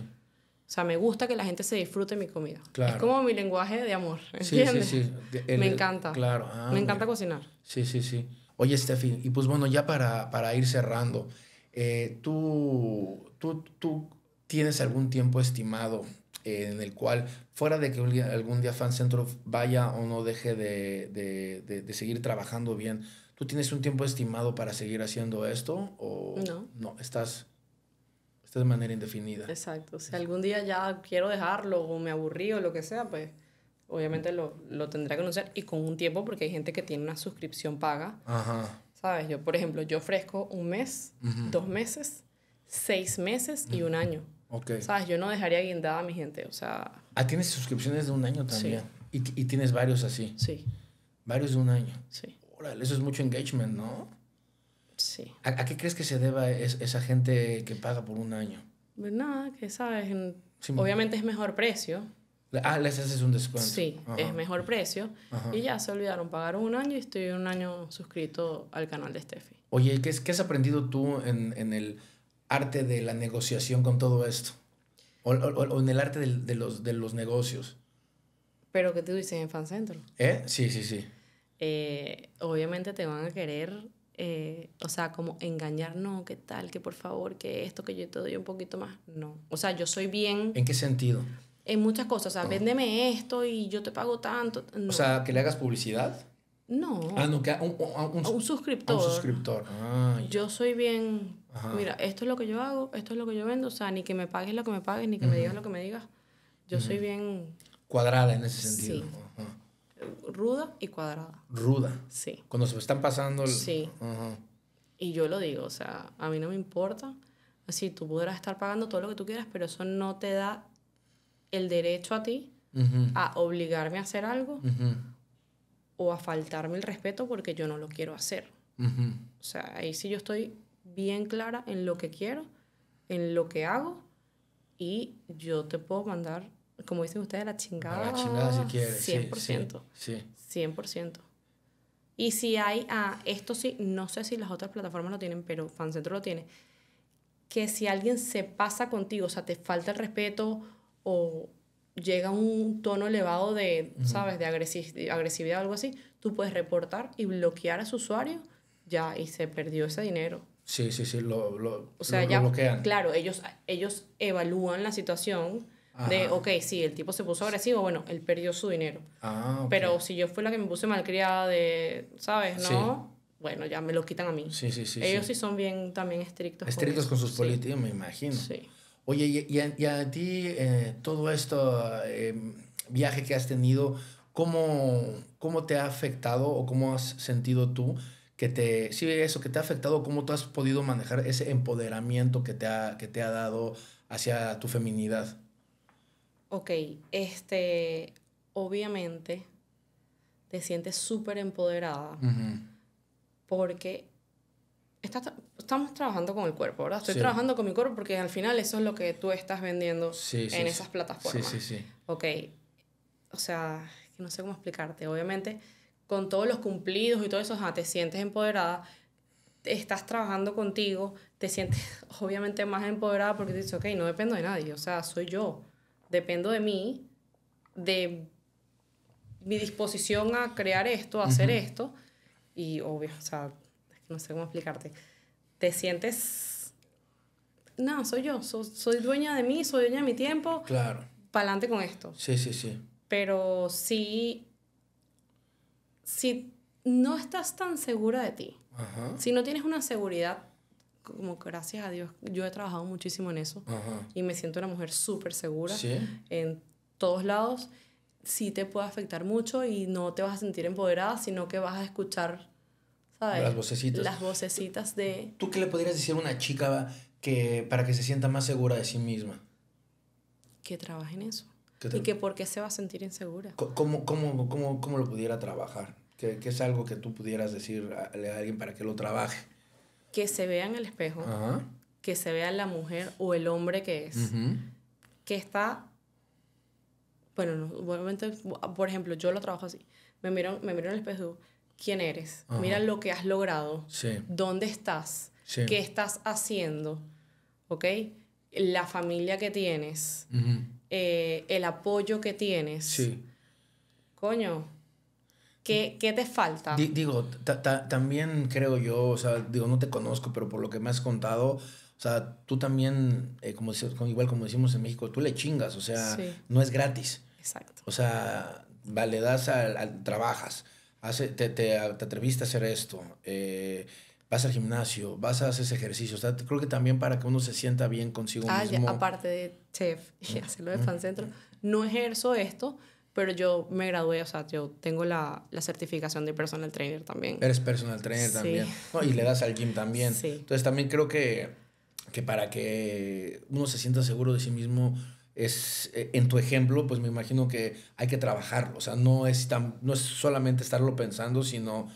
O sea, me gusta que la gente se disfrute mi comida. Claro. Es como mi lenguaje de amor, Sí, ¿entiendes? sí, sí. El- Me encanta. Claro. ah, me encanta mira. cocinar. Sí, sí, sí. Oye, Steffi, y pues bueno, ya para, para ir cerrando, eh, ¿tú, tú, tú tienes algún tiempo estimado eh, en el cual, fuera de que algún día Fan Centro vaya o no deje de, de, de- de seguir trabajando bien, ¿tú tienes un tiempo estimado para seguir haciendo esto? ¿O No. No, estás de manera indefinida. Exacto. Si algún día ya quiero dejarlo o me aburrí o lo que sea, pues obviamente lo, lo tendré que anunciar y con un tiempo porque hay gente que tiene una suscripción paga. Ajá. ¿Sabes? Yo, por ejemplo, yo ofrezco un mes, Ujú. dos meses, seis meses y un año. Ok. ¿Sabes? Yo no dejaría guindada a mi gente. O sea, Ah, tienes suscripciones de un año también. Y, y tienes varios así. sí, Varios de un año. sí, Órale, eso es mucho engagement, ¿no? Sí. ¿A, a qué crees que se deba es- esa gente que paga por un año? Pues nada, que sabes, Sí. obviamente es mejor precio. Ah, les haces un descuento. Sí, Ajá. es mejor precio. Ajá. Y ya se olvidaron, pagaron un año y estoy un año suscrito al canal de Steffi. Oye, ¿qué, qué has aprendido tú en, en el arte de la negociación con todo esto? O, o- o en el arte del- de, los, de los negocios. Pero que tú dices en Fan Centro. ¿Eh? Sí, sí, sí. eh, obviamente te van a querer, eh, o sea, como engañar, no, ¿qué tal? Que por favor, que esto, que yo te doy un poquito más. No. O sea, yo soy bien ¿En qué sentido? en muchas cosas. O sea, véndeme esto y yo te pago tanto. No. O sea, que le hagas publicidad. no. Ah, no, que a un, a un- a un a suscriptor. un suscriptor. Yo soy bien, Ajá. mira, esto es lo que yo hago, esto es lo que yo vendo. O sea, ni que me pagues lo que me pagues, ni que me digas lo que me digas. Yo soy bien Cuadrada en ese sentido. Sí. Ruda y cuadrada. Ruda. Sí. Cuando se están pasando. el- Sí. Y yo lo digo, o sea, a mí no me importa. Así, tú podrás estar pagando todo lo que tú quieras, pero eso no te da el derecho a ti a obligarme a hacer algo o a faltarme el respeto porque yo no lo quiero hacer. O sea, ahí sí yo estoy bien clara en lo que quiero, en lo que hago y yo te puedo mandar, como dicen ustedes, la chingada. A la chingada si quieres. sí, 100%. Sí, sí. 100%. Y si hay, ah, esto sí, no sé si las otras plataformas lo tienen, pero Fancentro lo tiene, que si alguien se pasa contigo, o sea, te falta el respeto o llega a un tono elevado de, ¿sabes?, de agresi- de agresividad o algo así, tú puedes reportar y bloquear a su usuario, ya, y se perdió ese dinero. Sí, sí, sí, lo, lo, O sea, lo- lo ya, bloquean. claro, ellos, ellos evalúan la situación de, Ajá. ok, sí, el tipo se puso agresivo, bueno, él perdió su dinero. Ah, ok. Pero si yo fui la que me puse malcriada de, ¿sabes? Sí. No, bueno, ya me lo quitan a mí. Sí, sí, sí. Ellos sí. sí. son bien también estrictos. Estrictos eso. con sus Sí, políticas, me imagino. Sí. Oye, y, y a, y a ti, eh, todo esto, eh, viaje que has tenido, ¿cómo, ¿cómo te ha afectado o cómo has sentido tú que te, sí, eso, que te ha afectado, cómo tú has podido manejar ese empoderamiento que te ha, que te ha dado hacia tu feminidad? Ok, este, obviamente te sientes súper empoderada Ujú. porque estás- estamos trabajando con el cuerpo, ¿verdad? Estoy Sí. trabajando con mi cuerpo porque al final eso es lo que tú estás vendiendo Sí, sí, en esas plataformas. Sí, sí, sí. Ok, o sea, que no sé cómo explicarte. Obviamente, con todos los cumplidos y todo eso, ajá, te sientes empoderada, estás trabajando contigo, te sientes obviamente más empoderada porque dices, ok, no dependo de nadie, o sea, soy yo. Dependo de mí, de mi disposición a crear esto, a hacer esto, y obvio, o sea, no sé cómo explicarte, te sientes, no, soy yo, soy, dueña de mí, soy dueña de mi tiempo, claro. para adelante con esto. Sí, sí, sí. Pero sí, si no estás tan segura de ti, si no tienes una seguridad, como gracias a Dios, yo he trabajado muchísimo en eso y me siento una mujer súper segura en todos lados sí te puede afectar mucho y no te vas a sentir empoderada, sino que vas a escuchar, ¿sabes? Las vocecitas. Las vocecitas de... ¿Tú qué le podrías decir a una chica que, para que se sienta más segura de sí misma? Que trabaje en eso. ¿Y que por qué se va a sentir insegura? ¿Cómo, cómo, cómo, cómo lo pudiera trabajar? ¿Qué, ¿Qué, es algo que tú pudieras decirle a, alguien para que lo trabaje? Que se vea en el espejo, que se vea la mujer o el hombre que es, que está bueno, por ejemplo, yo lo trabajo así. Me miro, me miro en el espejo, ¿quién eres? Mira lo que has logrado. Sí. ¿Dónde estás? ¿Qué estás haciendo? ¿Ok? La familia que tienes. Eh, el apoyo que tienes. Sí. Coño, ¿qué, qué te falta? digo, también creo yo, o sea, digo, no te conozco, pero por lo que me has contado, o sea, tú también, eh, como, igual como decimos en México, tú le chingas, o sea, no es gratis. Exacto. O sea, vale, das al, trabajas, hace, te, te, atreviste a hacer esto, eh, vas al gimnasio, vas a hacer ejercicio. O sea, creo que también para que uno se sienta bien consigo ah, mismo. aparte de chef y hacerlo de fan centro, no ejerzo esto, pero yo me gradué, o sea, yo tengo la, la certificación de personal trainer también. Eres personal trainer también. y le das al gym también. Sí. Entonces también creo que, que para que uno se sienta seguro de sí mismo, es, eh, en tu ejemplo, pues me imagino que hay que trabajarlo. O sea, no es, tan, no es solamente estarlo pensando, sino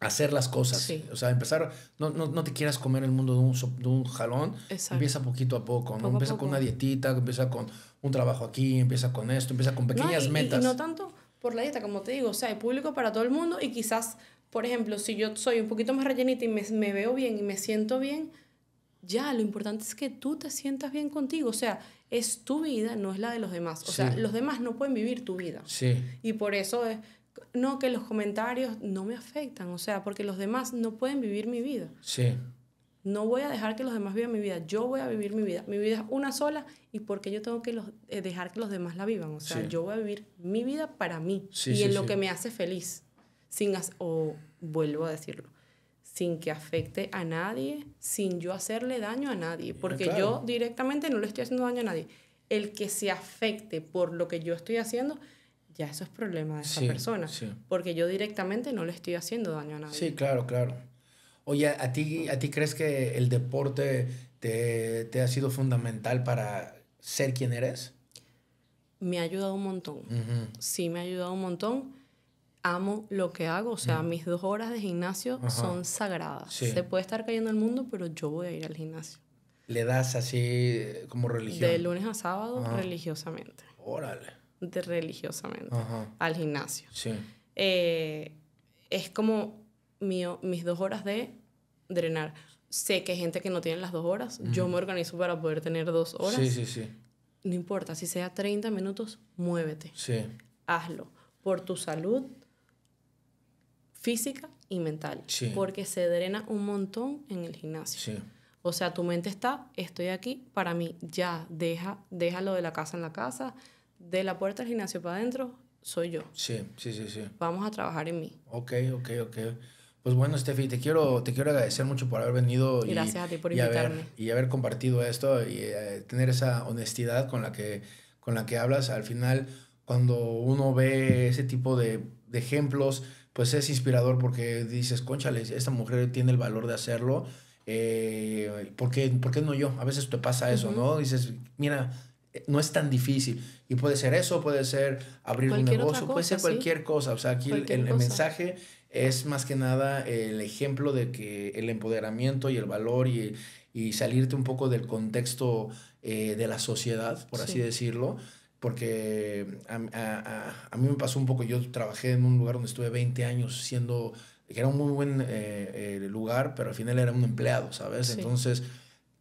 hacer las cosas. O sea, empezar, no, no, no, te quieras comer el mundo de un, de un jalón. Empieza poquito a poco, ¿no? empieza con una dietita, empieza con un trabajo aquí, empieza con esto, empieza con pequeñas metas. Y, no tanto por la dieta, como te digo, o sea, hay público para todo el mundo y quizás, por ejemplo, si yo soy un poquito más rellenita y me, me veo bien y me siento bien, ya, lo importante es que tú te sientas bien contigo. O sea, es tu vida, no es la de los demás. O sea, los demás no pueden vivir tu vida. Sí. Y por eso es, no, que los comentarios no me afectan. O sea, porque los demás no pueden vivir mi vida. Sí. No voy a dejar que los demás vivan mi vida. Yo voy a vivir mi vida. Mi vida es una sola y porque yo tengo que los, eh, dejar que los demás la vivan. O sea, yo voy a vivir mi vida para mí y en lo que me hace feliz. Sin o vuelvo a decirlo, sin que afecte a nadie, sin yo hacerle daño a nadie, porque yo directamente no le estoy haciendo daño a nadie. El que se afecte por lo que yo estoy haciendo, ya eso es problema de esa persona, porque yo directamente no le estoy haciendo daño a nadie. Sí, claro, claro. Oye, ¿a ti, a ti crees que el deporte te, te ha sido fundamental para ser quien eres? Me ha ayudado un montón. Sí, me ha ayudado un montón amo lo que hago, o sea, mis dos horas de gimnasio son sagradas. Se puede estar cayendo el mundo, pero yo voy a ir al gimnasio. ¿Le das así como religión? De lunes a sábado, religiosamente. Órale. De religiosamente. Al gimnasio. Sí. Eh, es como mis dos horas de drenar. Sé que hay gente que no tiene las dos horas. Yo me organizo para poder tener dos horas. Sí, sí, sí. No importa, si sea 30 minutos, muévete. Sí. Hazlo. Por tu salud, física y mental. Porque se drena un montón en el gimnasio. O sea, tu mente está, estoy aquí, para mí, ya, deja, déjalo de la casa en la casa, de la puerta del gimnasio para adentro, soy yo. Sí, sí, sí, sí. Vamos a trabajar en mí. Ok, ok, ok. Pues bueno, Steffi, te quiero, te quiero agradecer mucho por haber venido. Y, Gracias a ti por invitarme. Y haber, y haber compartido esto y eh, tener esa honestidad con la, que, con la que hablas. Al final, cuando uno ve ese tipo de, de ejemplos, pues es inspirador porque dices, conchale, esta mujer tiene el valor de hacerlo. Eh, ¿por, qué, no yo? A veces te pasa eso, ¿no? Dices, mira, no es tan difícil. Y puede ser eso, puede ser abrir un negocio, puede ser cualquier cosa. O sea, aquí el, mensaje es más que nada el ejemplo de que el empoderamiento y el valor y, y salirte un poco del contexto eh, de la sociedad, por así decirlo, porque a, a, a, mí me pasó un poco, yo trabajé en un lugar donde estuve 20 años siendo, que era un muy buen eh, eh, lugar, pero al final era un empleado, ¿sabes? Entonces,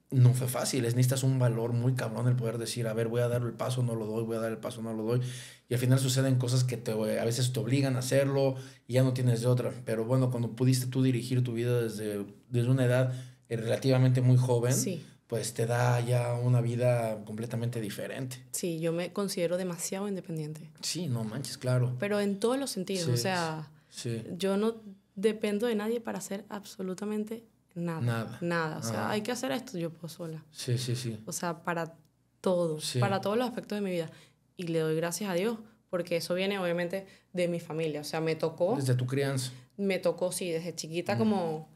no fue fácil. Es, necesitas un valor muy cabrón el poder decir, a ver, voy a dar el paso, no lo doy, voy a dar el paso, no lo doy. Y al final suceden cosas que te, a veces te obligan a hacerlo y ya no tienes de otra. Pero bueno, cuando pudiste tú dirigir tu vida desde, desde una edad eh, relativamente muy joven, pues te da ya una vida completamente diferente. Sí, yo me considero demasiado independiente. Sí, no manches, claro. Pero en todos los sentidos, o sea, yo no dependo de nadie para hacer absolutamente nada. Nada. Nada. O sea, hay que hacer esto, yo puedo sola. Sí, sí, sí. O sea, para todo, para todos los aspectos de mi vida. Y le doy gracias a Dios, porque eso viene obviamente de mi familia. O sea, me tocó. Desde tu crianza. Me tocó, sí, desde chiquita, como.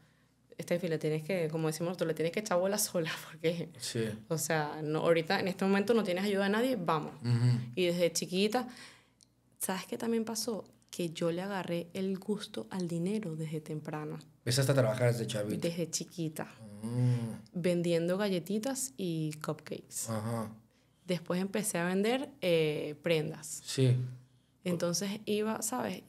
Steffi, le tienes que, como decimos tú le tienes que echar bola sola, porque. Sí. O sea, no, ahorita, en este momento, no tienes ayuda de nadie, vamos. Y desde chiquita. ¿Sabes qué también pasó? Que yo le agarré el gusto al dinero desde temprano. Empezaste a trabajar desde chavita. Desde chiquita. Mm. Vendiendo galletitas y cupcakes. Ajá. Después empecé a vender eh, prendas. Sí. Entonces iba, ¿sabes?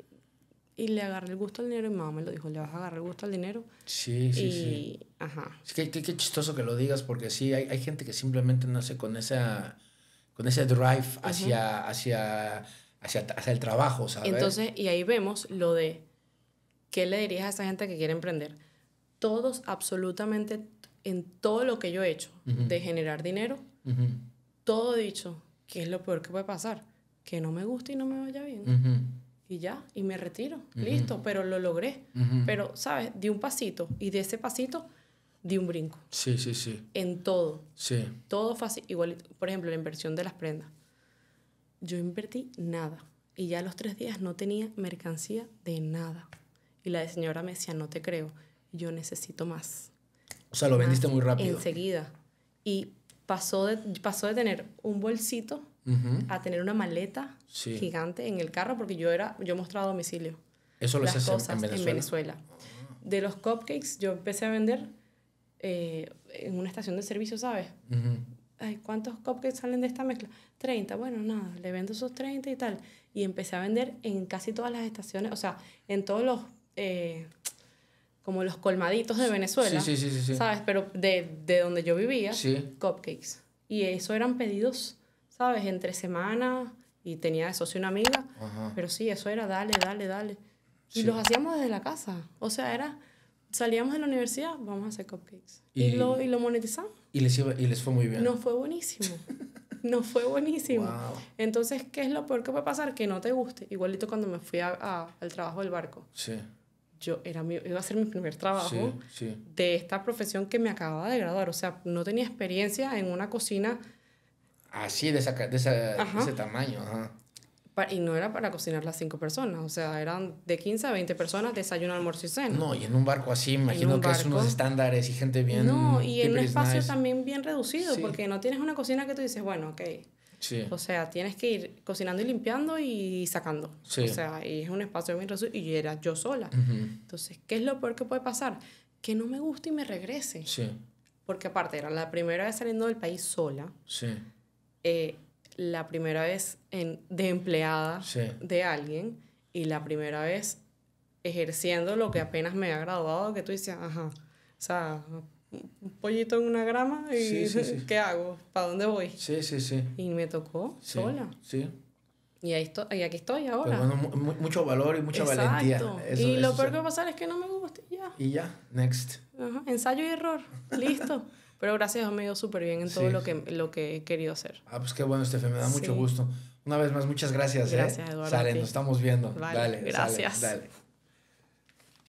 Y le agarré el gusto al dinero y mamá me lo dijo, ¿le vas a agarrar el gusto al dinero? Sí, sí, sí. Ajá. Es que qué, chistoso que lo digas porque sí, hay, hay, gente que simplemente nace con esa con ese drive hacia, hacia, hacia, hacia el trabajo, ¿sabes? Entonces, y ahí vemos lo de ¿qué le dirías a esa gente que quiere emprender? Todos, absolutamente, en todo lo que yo he hecho de generar dinero, todo dicho, ¿qué es lo peor que puede pasar? Que no me guste y no me vaya bien. Y ya, y me retiro. Listo, pero lo logré. Pero, ¿sabes? Di un pasito y de ese pasito di un brinco. Sí, sí, sí. En todo. Sí. Todo fácil. Igual, por ejemplo, la inversión de las prendas. Yo invertí nada. Y ya a los tres días no tenía mercancía de nada. Y la señora me decía, no te creo, yo necesito más. O sea, lo vendiste muy rápido. Enseguida. Y pasó de, pasó de tener un bolsito a tener una maleta gigante en el carro porque yo era yo mostraba a domicilio. Eso lo las cosas en Venezuela. De los cupcakes yo empecé a vender eh, en una estación de servicio, ¿sabes? Ay, ¿cuántos cupcakes salen de esta mezcla? 30. Bueno, nada, le vendo esos 30 y tal. Y empecé a vender en casi todas las estaciones, o sea, en todos los eh, como los colmaditos de Venezuela. Sí, sí, sí, ¿Sabes? Pero de, de, donde yo vivía, cupcakes. Y eso eran pedidos, ¿sabes? Entre semanas y tenía de socio una amiga. Pero sí, eso era dale, dale, dale. Y los hacíamos desde la casa. O sea, era, salíamos de la universidad, vamos a hacer cupcakes. Y, lo, y lo monetizamos. Y les, y les fue muy bien. No fue buenísimo. no fue buenísimo. Entonces, ¿qué es lo peor que puede pasar? Que no te guste. Igualito cuando me fui a, al trabajo del barco. Sí yo era mi, iba a ser mi primer trabajo de esta profesión que me acababa de graduar. O sea, no tenía experiencia en una cocina. Así, de, esa, de, ese tamaño. Y no era para cocinar las cinco personas, o sea, eran de 15 a 20 personas, desayuno, almuerzo y cena. No, y en un barco así, imagino que es unos estándares y gente bien. No, y en un espacio también bien reducido, porque no tienes una cocina que tú dices, bueno, ok, o sea, tienes que ir cocinando y limpiando y sacando. O sea, y es un espacio bien resuelto y era yo sola. Entonces, ¿qué es lo peor que puede pasar? Que no me guste y me regrese. Sí. Porque aparte, era la primera vez saliendo del país sola. Sí. Eh, la primera vez en, de empleada de alguien y la primera vez ejerciendo lo que apenas me ha graduado, que tú dices, ajá, o sea, un pollito en una grama y ¿qué hago? ¿Para dónde voy? Sí, sí, sí. Y me tocó sola. Sí. Y, ahí estoy, y aquí estoy ahora. Pues bueno, mucho valor y mucha valentía. y lo peor que va a pasar es que no me gusta y ya. Y ya, next. Ensayo y error, listo. Pero gracias a me ha ido súper bien en todo lo, que, lo que he querido hacer. Ah, pues qué bueno, Estefe, me da mucho gusto. Una vez más, muchas gracias. ¿eh? Gracias, Eduardo. Sale, nos estamos viendo. Vale, dale, gracias. dale.